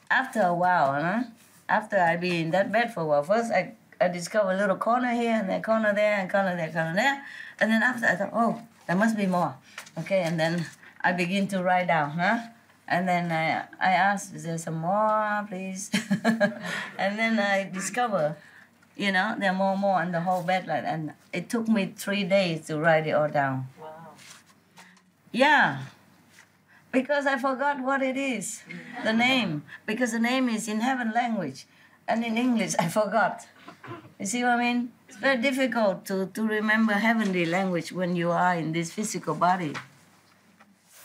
after a while, huh? After I be in that bed for a while, first I I discover a little corner here and a corner there and corner there, corner there, and then after I thought, oh, there must be more. Okay, and then I begin to write down, huh? And then I, I asked, is there some more, please? <laughs> and then I discover, you know, there are more, and more on the whole bed. Like, and it took me three days to write it all down. Wow. Yeah, because I forgot what it is, the mm. name. Because the name is in heaven language, and in English I forgot. You see what I mean? It's very difficult to, to remember heavenly language when you are in this physical body.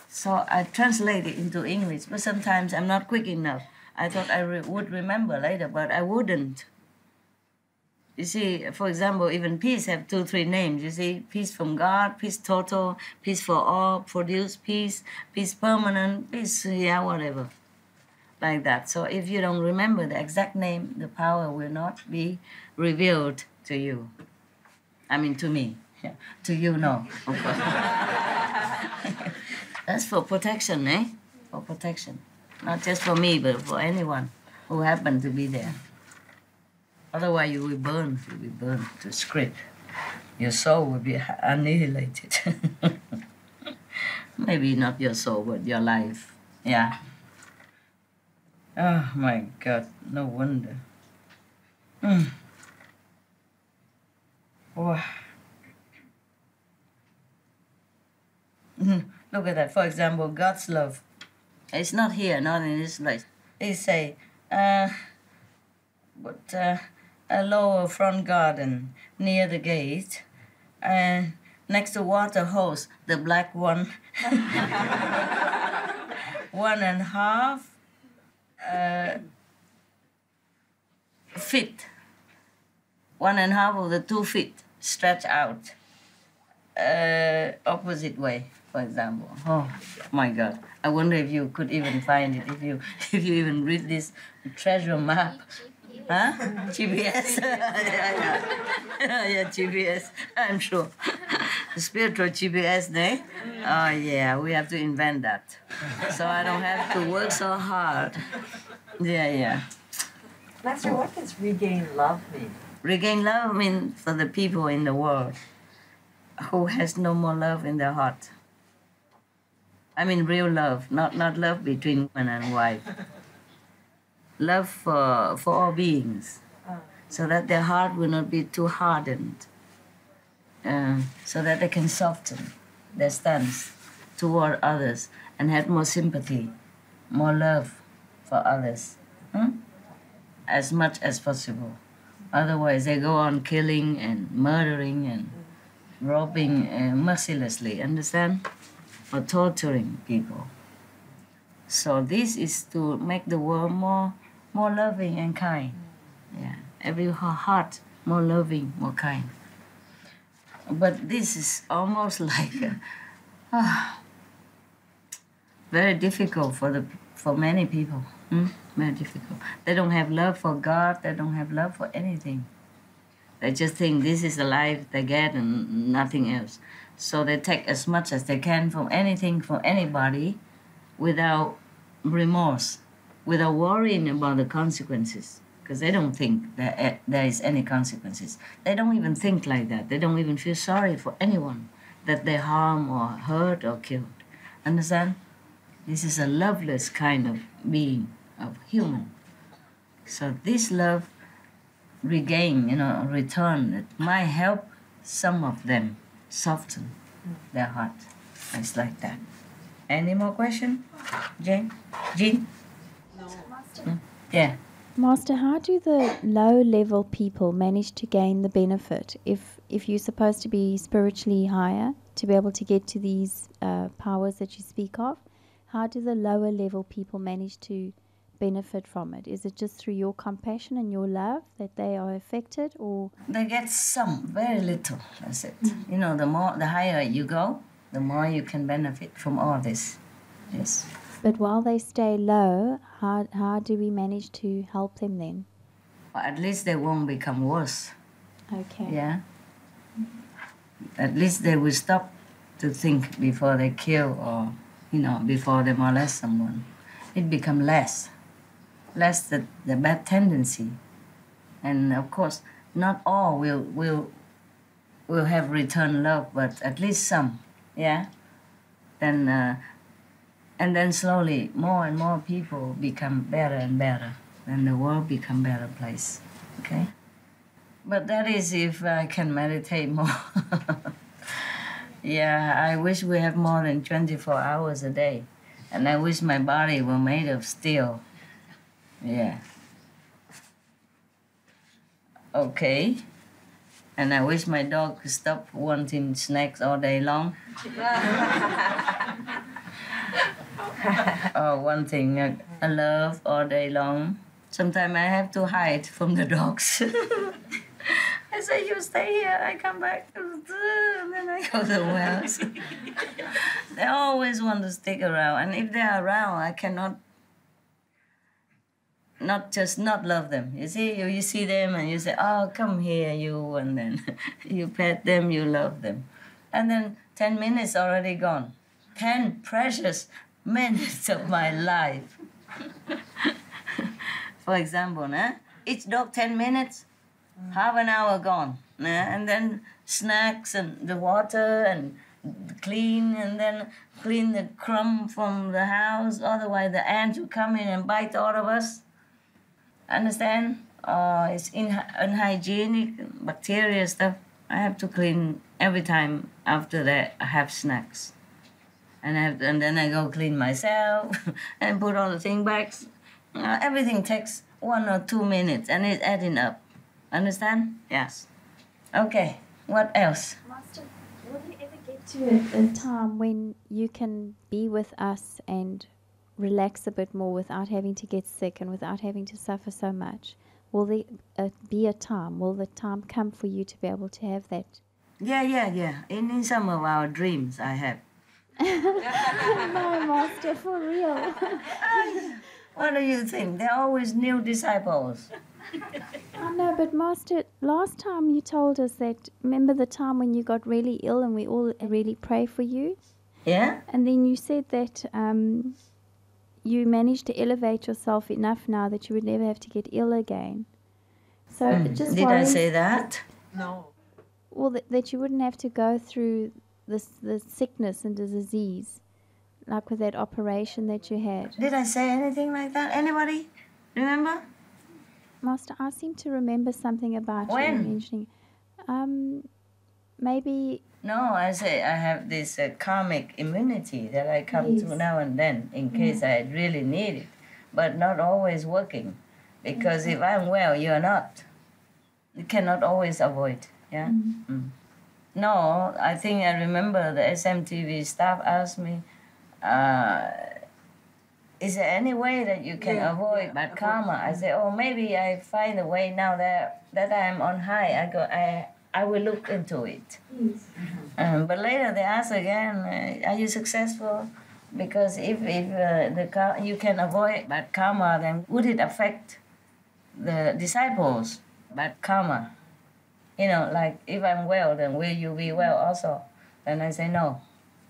So I translate it into English, but sometimes I'm not quick enough. I thought I re- would remember later, but I wouldn't. You see, for example, even peace have two, three names. You see, peace from God, peace total, peace for all, produce peace, peace permanent, peace, yeah, whatever. Like that. So if you don't remember the exact name, the power will not be revealed to you. I mean, to me. Yeah. To you, no. <laughs> That's for protection, eh? For protection. Not just for me, but for anyone who happen to be there. Otherwise, you will burn. You will burn to script. Your soul will be annihilated. <laughs> Maybe not your soul, but your life. Yeah. Oh my God! No wonder. Mm. Look at that. For example, God's love. It's not here, not in this place. It say, uh, but uh, a lower front garden near the gate, and next to water hose, the black one, <laughs> one and a half uh, feet, one and a half of the two feet stretch out, uh, opposite way for example. Oh my God! I wonder if you could even find it if you <laughs> if you even read this treasure map. Huh? GPS? <laughs> yeah, yeah. <laughs> yeah, GPS. I'm sure. <laughs> Spiritual GPS, eh? Oh yeah, we have to invent that. So I don't have to work so hard. Yeah, yeah. Master, what does regain love mean? Regain love means for the people in the world who has no more love in their heart. I mean real love, not not love between man and wife. Love for for all beings, so that their heart will not be too hardened, uh, so that they can soften their stance toward others and have more sympathy, more love for others, hmm? as much as possible. Otherwise, they go on killing and murdering and robbing uh, mercilessly, understand? Or torturing people. So this is to make the world more more loving and kind. Yeah, every heart more loving, more kind. But this is almost <laughs> like uh, very difficult for the for many people. Hmm? Very difficult. They don't have love for God. They don't have love for anything. They just think this is the life they get and nothing else. So they take as much as they can from anything, from anybody, without remorse, without worrying about the consequences. Because they don't think that eh, there is any consequences. They don't even think like that. They don't even feel sorry for anyone that they harm or hurt or killed. Understand? This is a loveless kind of being, of human. So this love regain, you know, return, it might help some of them soften their heart. It's like that. Any more question? Jane? Jean? Yeah. Master, how do the low level people manage to gain the benefit if if you're supposed to be spiritually higher to be able to get to these uh, powers that you speak of? How do the lower level people manage to benefit from it? Is it just through your compassion and your love that they are affected, or They get some, very little. That's it. You know, the more, the higher you go, the more you can benefit from all this. Yes. But while they stay low, how how do we manage to help them then? Or at least they won't become worse. Okay. Yeah. At least they will stop to think before they kill or, you know, before they molest someone. It become less, less the, the bad tendency. And of course, not all will will will have return love, but at least some, yeah. Then uh, and then slowly, more and more people become better and better, and the world become better place. Okay. But that is if I can meditate more. <laughs> yeah, I wish we have more than 24 hours a day. And I wish my body were made of steel. Yeah. Okay. And I wish my dog could stop wanting snacks all day long. <laughs> <laughs> Oh, or wanting a, a love all day long. Sometimes I have to hide from the dogs. <laughs> I say, you stay here, I come back, <laughs> and then I go somewhere else. they always want to stick around, and if they're around, I cannot not just not love them. You see, you, you see them and you say, oh, come here, you, and then you pet them, you love them. And then 10 minutes already gone. 10 precious minutes of my life. For example, nah? each dog 10 minutes, half an hour gone. Nah? And then snacks and the water and clean and then clean the crumb from the house. Otherwise, the ants will come in and bite all of us. Understand? Uh, it's in, unhygienic, bacteria stuff. I have to clean every time after that I have snacks. And, I have, and then I go clean myself <laughs> and put all the thing back. Uh, everything takes one or two minutes and it's adding up. Understand? Yes. Okay. What else? Master, will you ever get to a, a time when you can be with us and relax a bit more without having to get sick and without having to suffer so much? Will there uh, be a time? Will the time come for you to be able to have that? Yeah, yeah, yeah. In, in some of our dreams, I have. <laughs> no, Master, for real. <laughs> What do you think? They're always new disciples. I know, but Master, last time you told us that, remember the time when you got really ill and we all really pray for you? Yeah? And then you said that um, you managed to elevate yourself enough now that you would never have to get ill again. So it just. Did I say that? No. well that, that you wouldn't have to go through this the sickness and the disease, like with that operation that you had. Did I say anything like that? Anybody? Remember? Master, I seem to remember something about you When? mentioning. Um, maybe No, I say I have this uh, karmic immunity that I come to now and then in case I really need it, but not always working. Because if I'm well, you're not. You cannot always avoid. Yeah? Mm. No, I think I remember the SMTV staff asked me, uh, is there any way that you can Yeah, avoid yeah, bad karma? I said, oh, maybe I find a way now that that I'm on high. I go, I I will look into it. Um, but later they asked again, uh, are you successful? Because if if uh, the you can avoid bad karma, then would it affect the disciples bad karma? You know, like if I'm well, then will you be well also? Then I say no.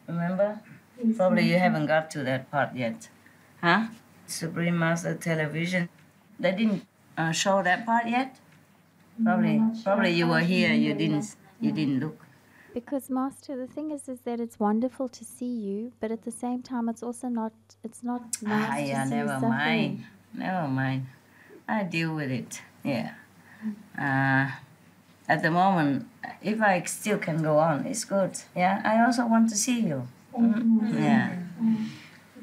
Remember? Probably you haven't got to that part yet. Huh? Supreme Master Television. They didn't uh, show that part yet? Probably probably you were here, you didn't you didn't look. Because master, the thing is, is that it's wonderful to see you, but at the same time, it's also not. It's not nice Ah, to see never mind. Never mind. I deal with it. Yeah. Uh, at the moment, if I still can go on, it's good. Yeah. I also want to see you. Mm, Yeah.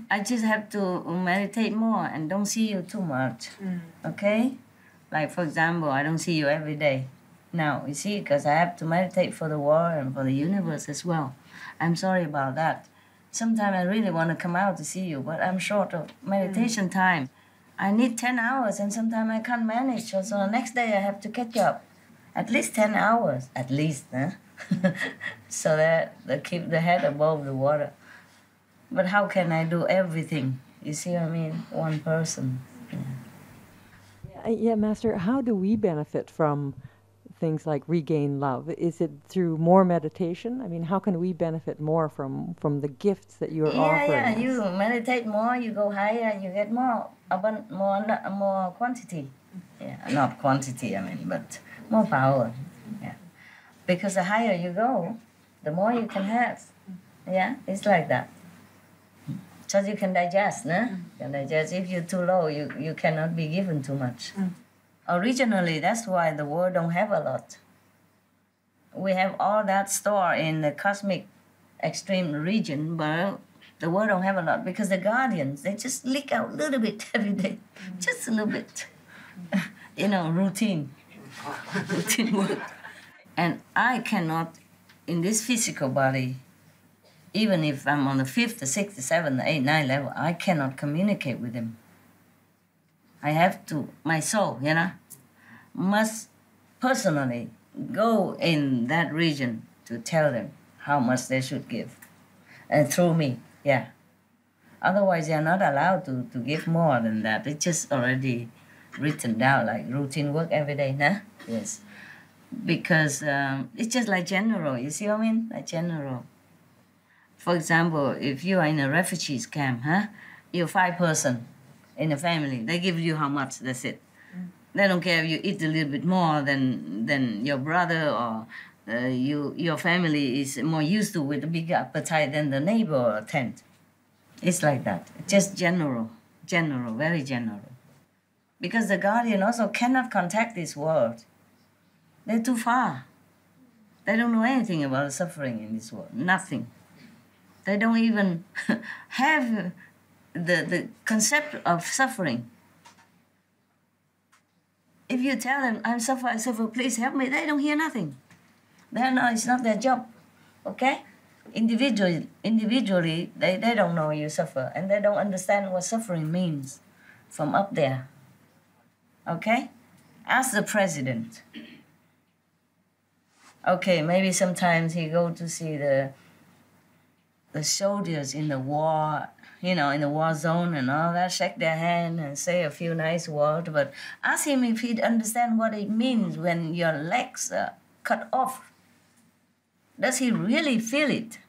I just have to meditate more and don't see you too much. Okay? Like, for example, I don't see you every day now, you see, because I have to meditate for the world and for the universe as well. I'm sorry about that. Sometimes I really want to come out to see you, but I'm short of meditation time. I need 10 hours, and sometimes I can't manage. So, so the next day I have to catch up. At least 10 hours, at least, huh? <laughs> so that they keep the head above the water. But how can I do everything? You see what I mean? One person. Uh, Yeah, Master, how do we benefit from things like regain love? Is it through more meditation? I mean, how can we benefit more from, from the gifts that you're yeah, offering? yeah. us? You meditate more, you go higher, you get more, abun- more, more quantity. Yeah, not quantity. I mean, but more power. Yeah, because the higher you go, the more you can have. Yeah, it's like that. So you can digest, no? You can digest. If you're too low, you, you cannot be given too much. Originally, that's why the world don't have a lot. We have all that store in the cosmic extreme region, but the world don't have a lot because the guardians they just leak out a little bit <laughs> every day, just a little bit. <laughs> you know, routine, routine work. And I cannot, in this physical body, even if I'm on the fifth, the sixth, the seventh, the eighth, ninth level, I cannot communicate with them. I have to, my soul, you know, must personally go in that region to tell them how much they should give. And through me, yeah. Otherwise, they're not allowed to, to give more than that. It's just already written down, like routine work every day, nah? Yes. Because um, it's just like general, you see what I mean? Like general. For example, if you are in a refugees camp, huh? You're five person in a family. They give you how much, that's it. They don't care if you eat a little bit more than than your brother or uh, you your family is more used to with a bigger appetite than the neighbor or tent. It's like that. Just general, general, very general. Because the guardian also cannot contact this world. They're too far. They don't know anything about suffering in this world. Nothing. They don't even <laughs> have the, the concept of suffering. If you tell them, I'm suffer, I suffer, please help me, they don't hear nothing. They know it's not their job. Okay? Individually, individually they, they don't know you suffer and they don't understand what suffering means from up there. Okay? Ask the president. Okay, maybe sometimes he go to see the the soldiers in the war, you know, in the war zone and all that, shake their hand and say a few nice words, but ask him if he'd understand what it means when your legs are cut off. Does he really feel it?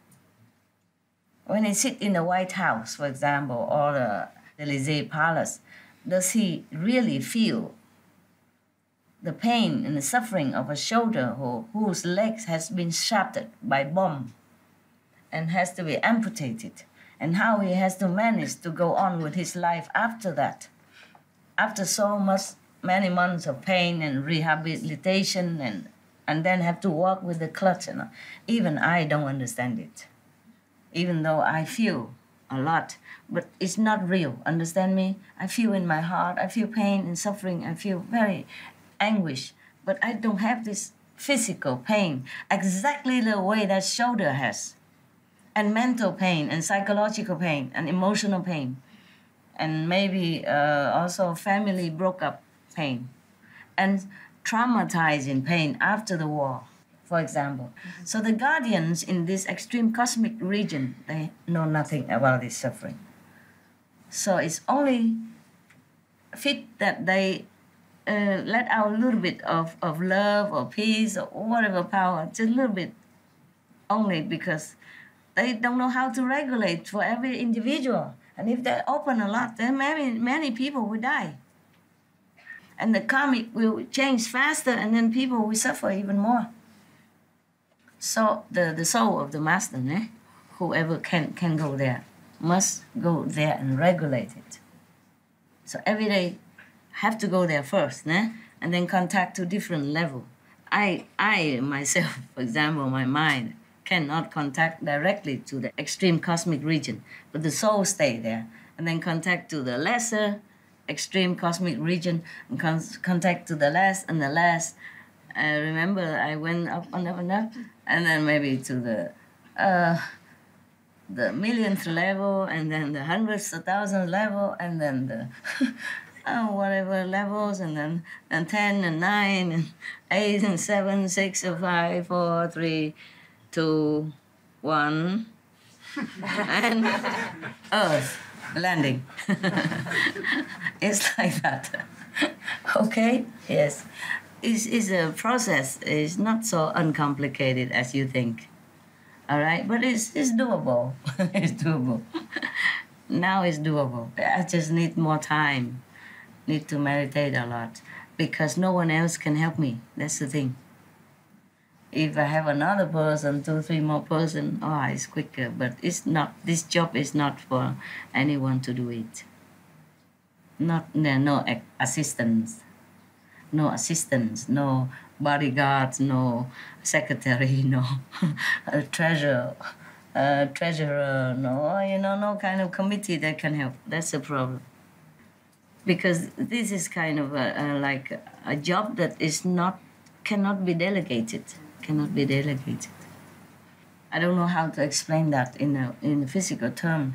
When he sit in the White House, for example, or the Elysee Palace, does he really feel the pain and the suffering of a soldier who, whose leg has been shattered by bomb and has to be amputated? And how he has to manage to go on with his life after that? After so much many months of pain and rehabilitation and and then have to walk with the clutch and even i don't understand it. Even though i feel a lot but it's not real understand me? I feel in my heart i feel pain and suffering i feel very anguish but i don't have this physical pain, exactly the way that shoulder has, and mental pain, and psychological pain, and emotional pain, and maybe uh, also family broke up pain, and traumatizing pain after the war, for example. So the guardians in this extreme cosmic region, they know nothing about this suffering. So it's only fit that they uh, let out a little bit of, of love or peace or whatever power, just a little bit only because they don't know how to regulate for every individual. And if they open a lot, then many, many people will die. And the karmic will change faster, and then people will suffer even more. So the, the soul of the master, eh, whoever can, can go there, must go there and regulate it. So every day have to go there first, né? and then contact to different level. I, I myself, <laughs> for example, my mind cannot contact directly to the extreme cosmic region, but the soul stay there, and then contact to the lesser extreme cosmic region, and con- contact to the last and the last. I remember I went up and up and up, and then maybe to the uh, the millionth level, and then the hundredth, the thousandth level, and then the oh, <laughs> whatever levels, and then and ten and nine and eight and seven, six and five, four, three, two, one, <laughs> and Earth landing. <laughs> it's like that. okay? Yes. It's, it's a process. It's not so uncomplicated as you think. All right? But it's, it's doable. <laughs> it's doable. <laughs> now it's doable. I just need more time. Need to meditate a lot because no one else can help me. That's the thing. If I have another person, two, three more person, oh, it's quicker. But it's not. This job is not for anyone to do it. Not there, no eh, assistance, no assistants, no bodyguards, no secretary, <laughs> no uh, treasurer, uh, treasurer, no, you know, no kind of committee that can help. That's the problem. Because this is kind of a, a, like a job that is not cannot be delegated, cannot be delegated. I don't know how to explain that in a in a physical term.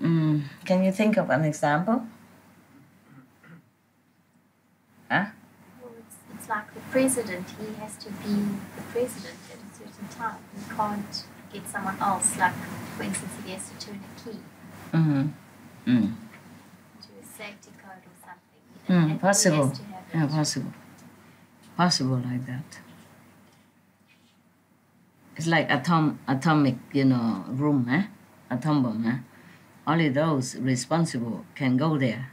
Mm, can you think of an example? Huh? Well, it's, it's like the president, he has to be the president at a certain time. He can't get someone else, like, for instance, if he has to turn a key Mm-hmm. Mm. to a safety code or something. Mm, possible. has to have Yeah, possible. Possible like that. It's like atom atomic, you know, room, eh? Atom bomb, eh? Only those responsible can go there,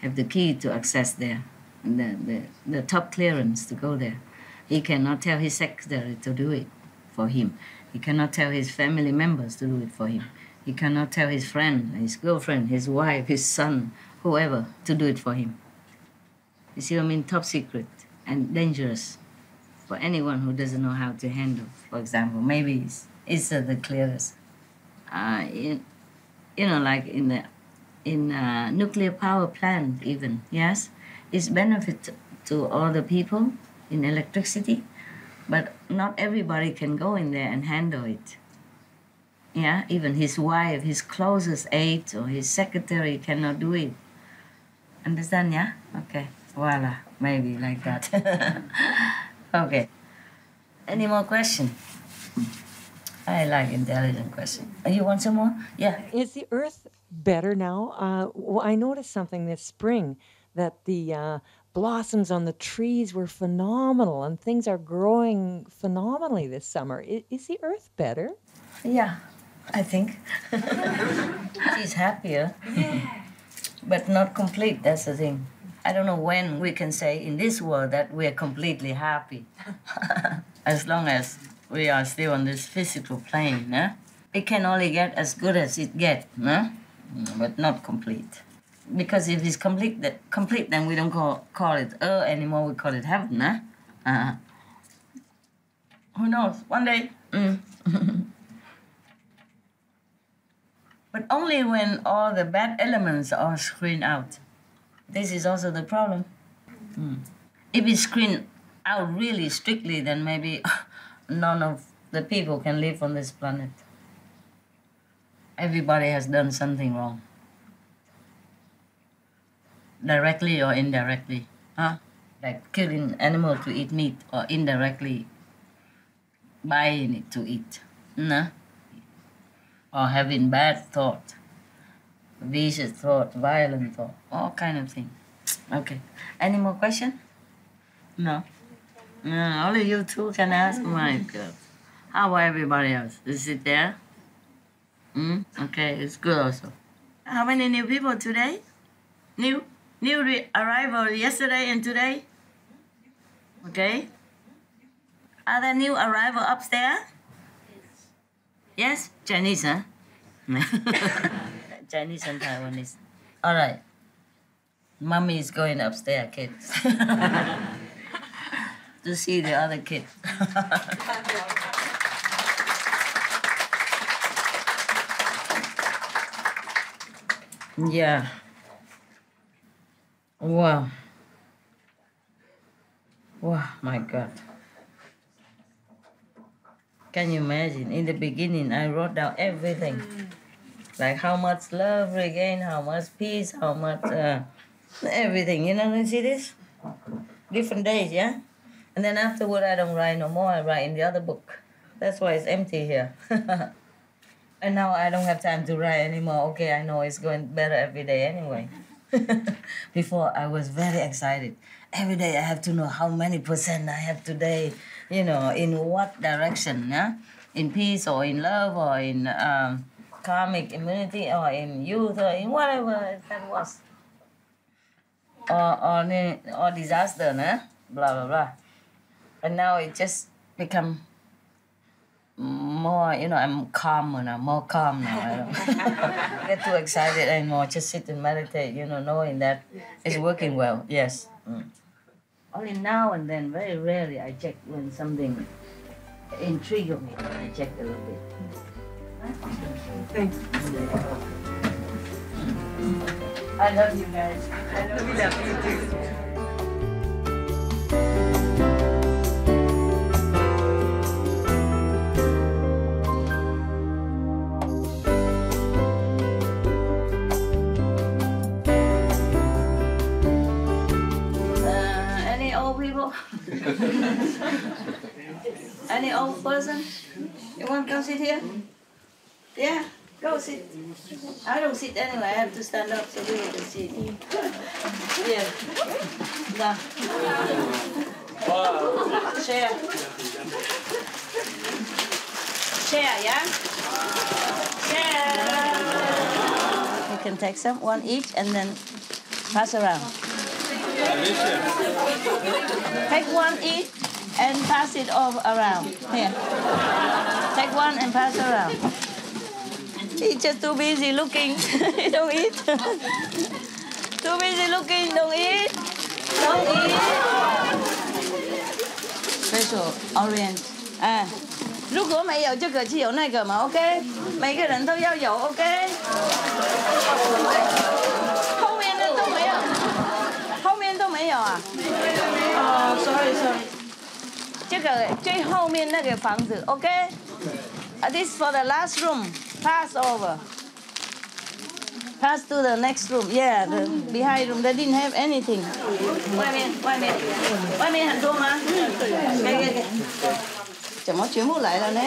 have the key to access there, the, the, the top clearance to go there. He cannot tell his secretary to do it for him. He cannot tell his family members to do it for him. He cannot tell his friend, his girlfriend, his wife, his son, whoever to do it for him. You see what I mean? Top secret and dangerous for anyone who doesn't know how to handle. For example, maybe it's, it's uh, the clearest. Uh, you know, like in the in a nuclear power plant, even yes, it's benefit to all the people in electricity, but not everybody can go in there and handle it. Yeah, even his wife, his closest aide, or his secretary cannot do it. Understand? Yeah. Okay. Voila. Maybe like that. <laughs> okay. Any more question? I like intelligent question. Uh, You want some more? Yeah. Is the earth better now? Uh, well, I noticed something this spring that the uh, blossoms on the trees were phenomenal and things are growing phenomenally this summer. Is, is the earth better? Yeah. I think. <laughs> She's happier. Yeah. But not complete. That's the thing. I don't know when we can say in this world that we're completely happy. <laughs> as long as we are still on this physical plane, eh? it can only get as good as it gets, eh? But not complete. Because if it's complete, that complete, then we don't call call it earth anymore. We call it heaven, eh? Uh, who knows? One day. Mm. <laughs> but only when all the bad elements are screened out. This is also the problem. If it's screened out really strictly, then maybe <laughs> none of the people can live on this planet. Everybody has done something wrong, directly or indirectly. Huh? Like killing animal to eat meat, or indirectly buying it to eat. Nah? Or having bad thought, vicious thought, violent thought, all kind of thing. Okay. Any more question? No. No, only you two can ask. My God. How about everybody else? Is it there? Mm? Okay, it's good also. How many new people today? New? New arrival yesterday and today? Okay. Are there new arrival upstairs? Yes? Chinese, huh? <laughs> Chinese and Taiwanese. All right. Mommy is going upstairs, kids. <laughs> to see the other kids. <laughs> yeah. Wow. Wow, my God. Can you imagine? In the beginning, I wrote down everything. Like how much love regain, how much peace, how much uh, everything. You know, you see this? Different days, yeah? And then afterward, I don't write no more. I write in the other book. That's why it's empty here. <laughs> and now I don't have time to write anymore. Okay, I know it's going better every day anyway. <laughs> Before, I was very excited. Every day, I have to know how many percent I have today, you know, in what direction, yeah? In peace or in love or in um, karmic immunity or in youth or in whatever that was. Or, or, or disaster, nah? blah, blah, blah. And now it just become more, you know, I'm calmer now, more calm now. I don't <laughs> get too excited anymore. Just sit and meditate, you know, knowing that it's working well. Yes. Mm. Only now and then, very rarely, I check when something intrigues me. I check a little bit. Thanks. I love you guys. I love We you. love you too. <laughs> any old person? You want to go sit here? Yeah, go sit. I don't sit anyway. I have to stand up so people can me. Yeah. No. Share. Share, yeah? Share. You can take some, one each, and then pass around. Take one each and pass it all around. Here. Take one and pass around. He's just too busy looking. <laughs> he don't eat. <laughs> too busy looking, don't eat. Don't eat. Special orange. 啊，如果没有这个就有那个嘛，OK？每个人都要有，OK？ 没有啊？哦，sorry sorry。这个最后面那个房子，OK？Uh, this for the last room. Pass over. Pass to the next room. Yeah, the behind room. They didn't have anything. 外面，外面，外面很多吗？给给给。怎么全部来了呢？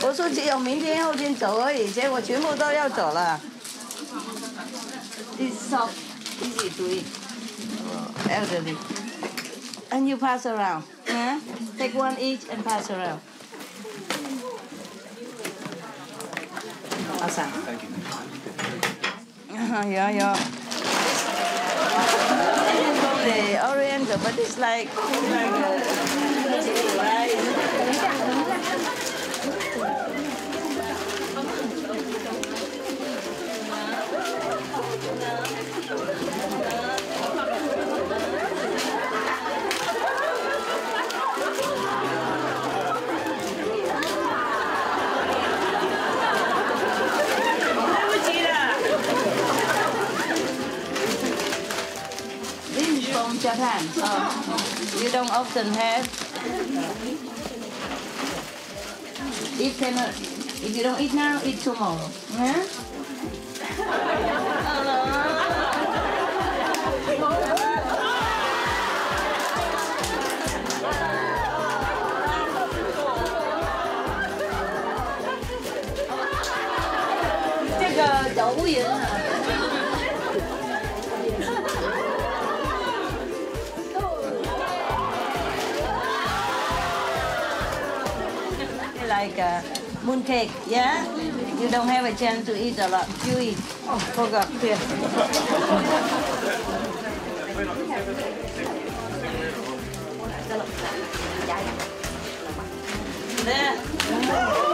我说只有明天后天走而已，结果全部都要走了。It's soft, easy to eat. Elderly. And you pass around. Yeah? Take one each and pass around. Awesome. Thank you. Uh-huh, yeah, yeah. The Oriental, but it's like, like a, Japan? Oh, you don't often have. Eat cannot. If you don't eat now, eat tomorrow. Yeah? Uh, moon cake, yeah? You don't have a chance to eat a lot. You eat. Oh, forgot. Here. There.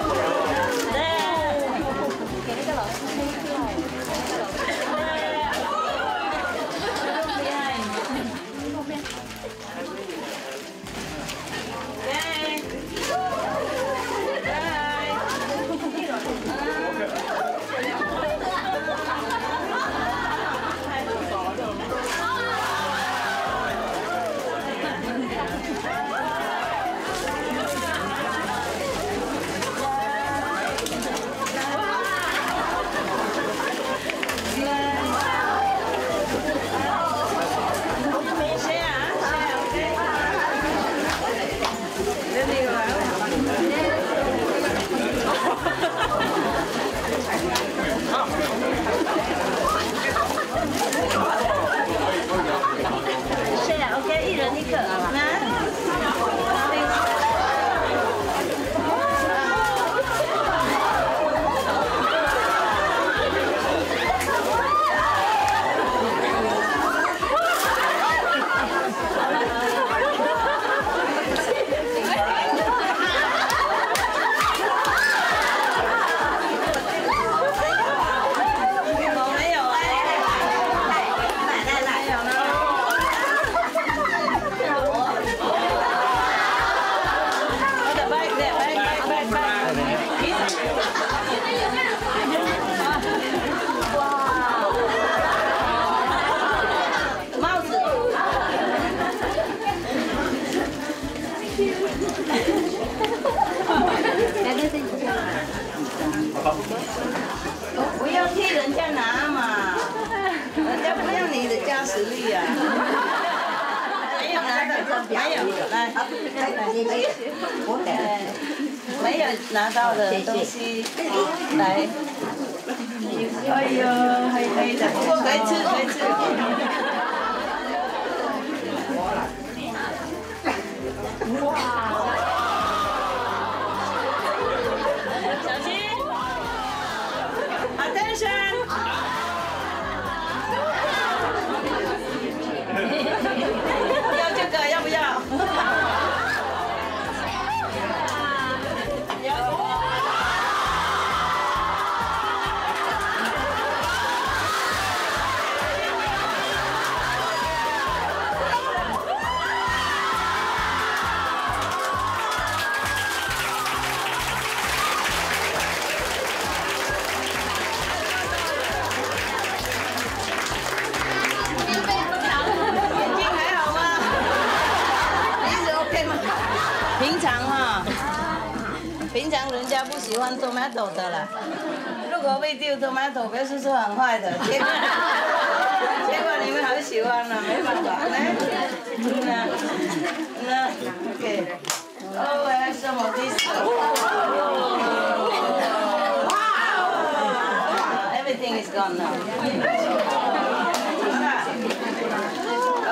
Everything is gone now.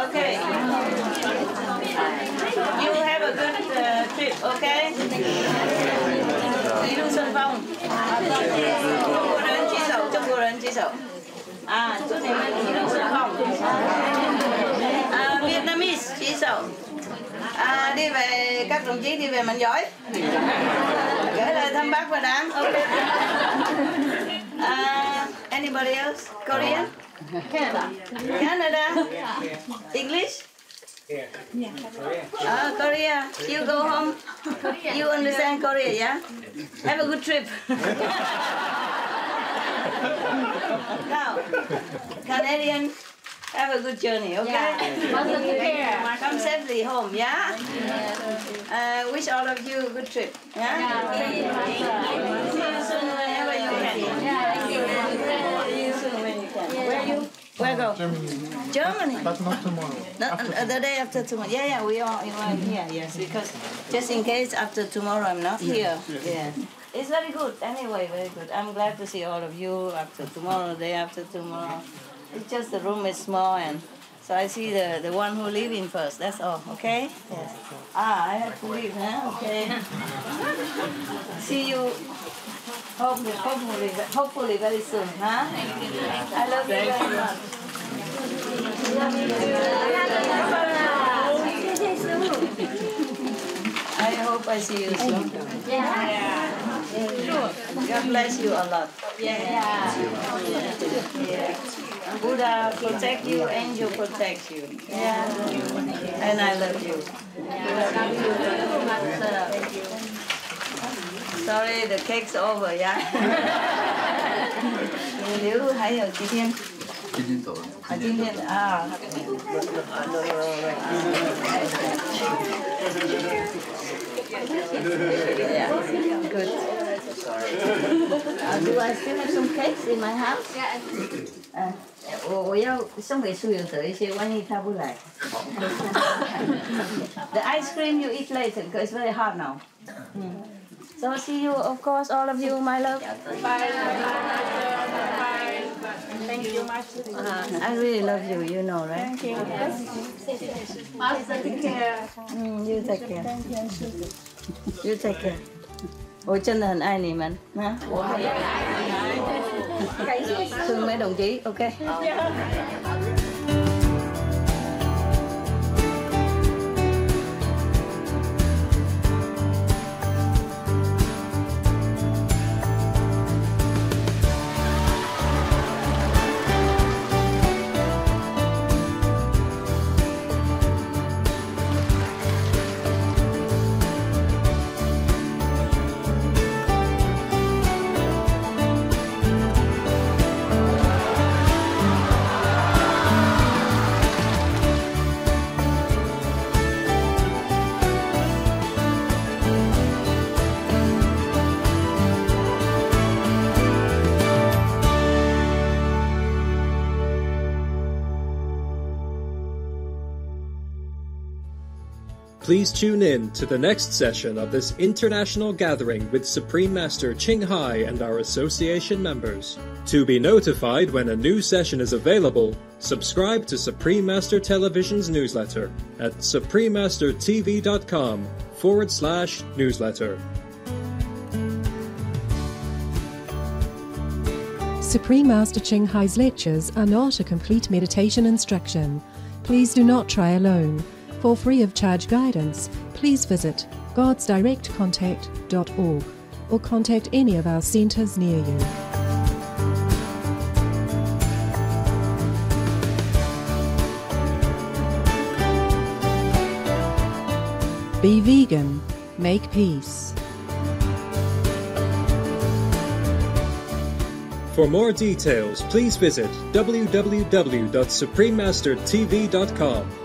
Okay. You have a good uh, trip, okay? 一路顺风。中国人举手，中国人举手。啊，祝你们一路顺风。À, Vietnamese chỉ sổ à, đi về các đồng chí đi về mạnh giỏi gửi lời thăm bác và đảng ok à, anybody else? Korean Canada. Canada? English? Uh, Korea. You go home. Korea. you understand Korea yeah? Have a good trip. <laughs> Now Canadian Have a good journey, okay? Yeah. Come safely home, yeah? yeah. Uh, wish all of you a good trip, yeah? See you. Soon whenever you can. See you soon when you can. Where you? Go? Germany, Germany. but not tomorrow. No, uh, the day after tomorrow. Yeah, yeah, we are, we are here, yes, because just in case after tomorrow I'm not here. Yeah. It's very good, anyway, very good. I'm glad to see all of you after tomorrow, day after tomorrow. It's just the room is small and so I see the, the one who leave in first, that's all, okay? Yes. Ah, I have to leave, huh? Okay. <laughs> see you hopefully, hopefully, hopefully very soon, huh? I love you very much. I hope I see you soon. God bless you a lot. Yeah. yeah. Buddha protect you, angel protect you. Yeah. And I love you. Sorry, the cake's over, yeah. <laughs> 你留还有几天？今天走了。啊，今天的啊。Yeah, good. Uh, do I still have some cakes in my house? Yeah, 嗯，我我要送给苏有德一些，万一他不来。The <laughs> ice cream you eat later because it's very hot now. Mm. So see you, of course, all of you, my love. Bye. Bye. Bye. Thank you much. Uh, I really love you, you know, right? Thank you. Yes. Master, take care. Mm, you take care. Thank you. You take care. Ôi chân là hình ai nè mình hả? Thương mấy đồng chí, ok. Please tune in to the next session of this international gathering with Supreme Master Ching Hai and our association members. To be notified when a new session is available, subscribe to Supreme Master Television's newsletter at suprememastertv.com forward slash newsletter. Supreme Master Ching Hai's lectures are not a complete meditation instruction. Please do not try alone. For free of charge guidance, please visit godsdirectcontact.org or contact any of our centres near you. Be vegan, make peace. For more details, please visit www.suprememastertv.com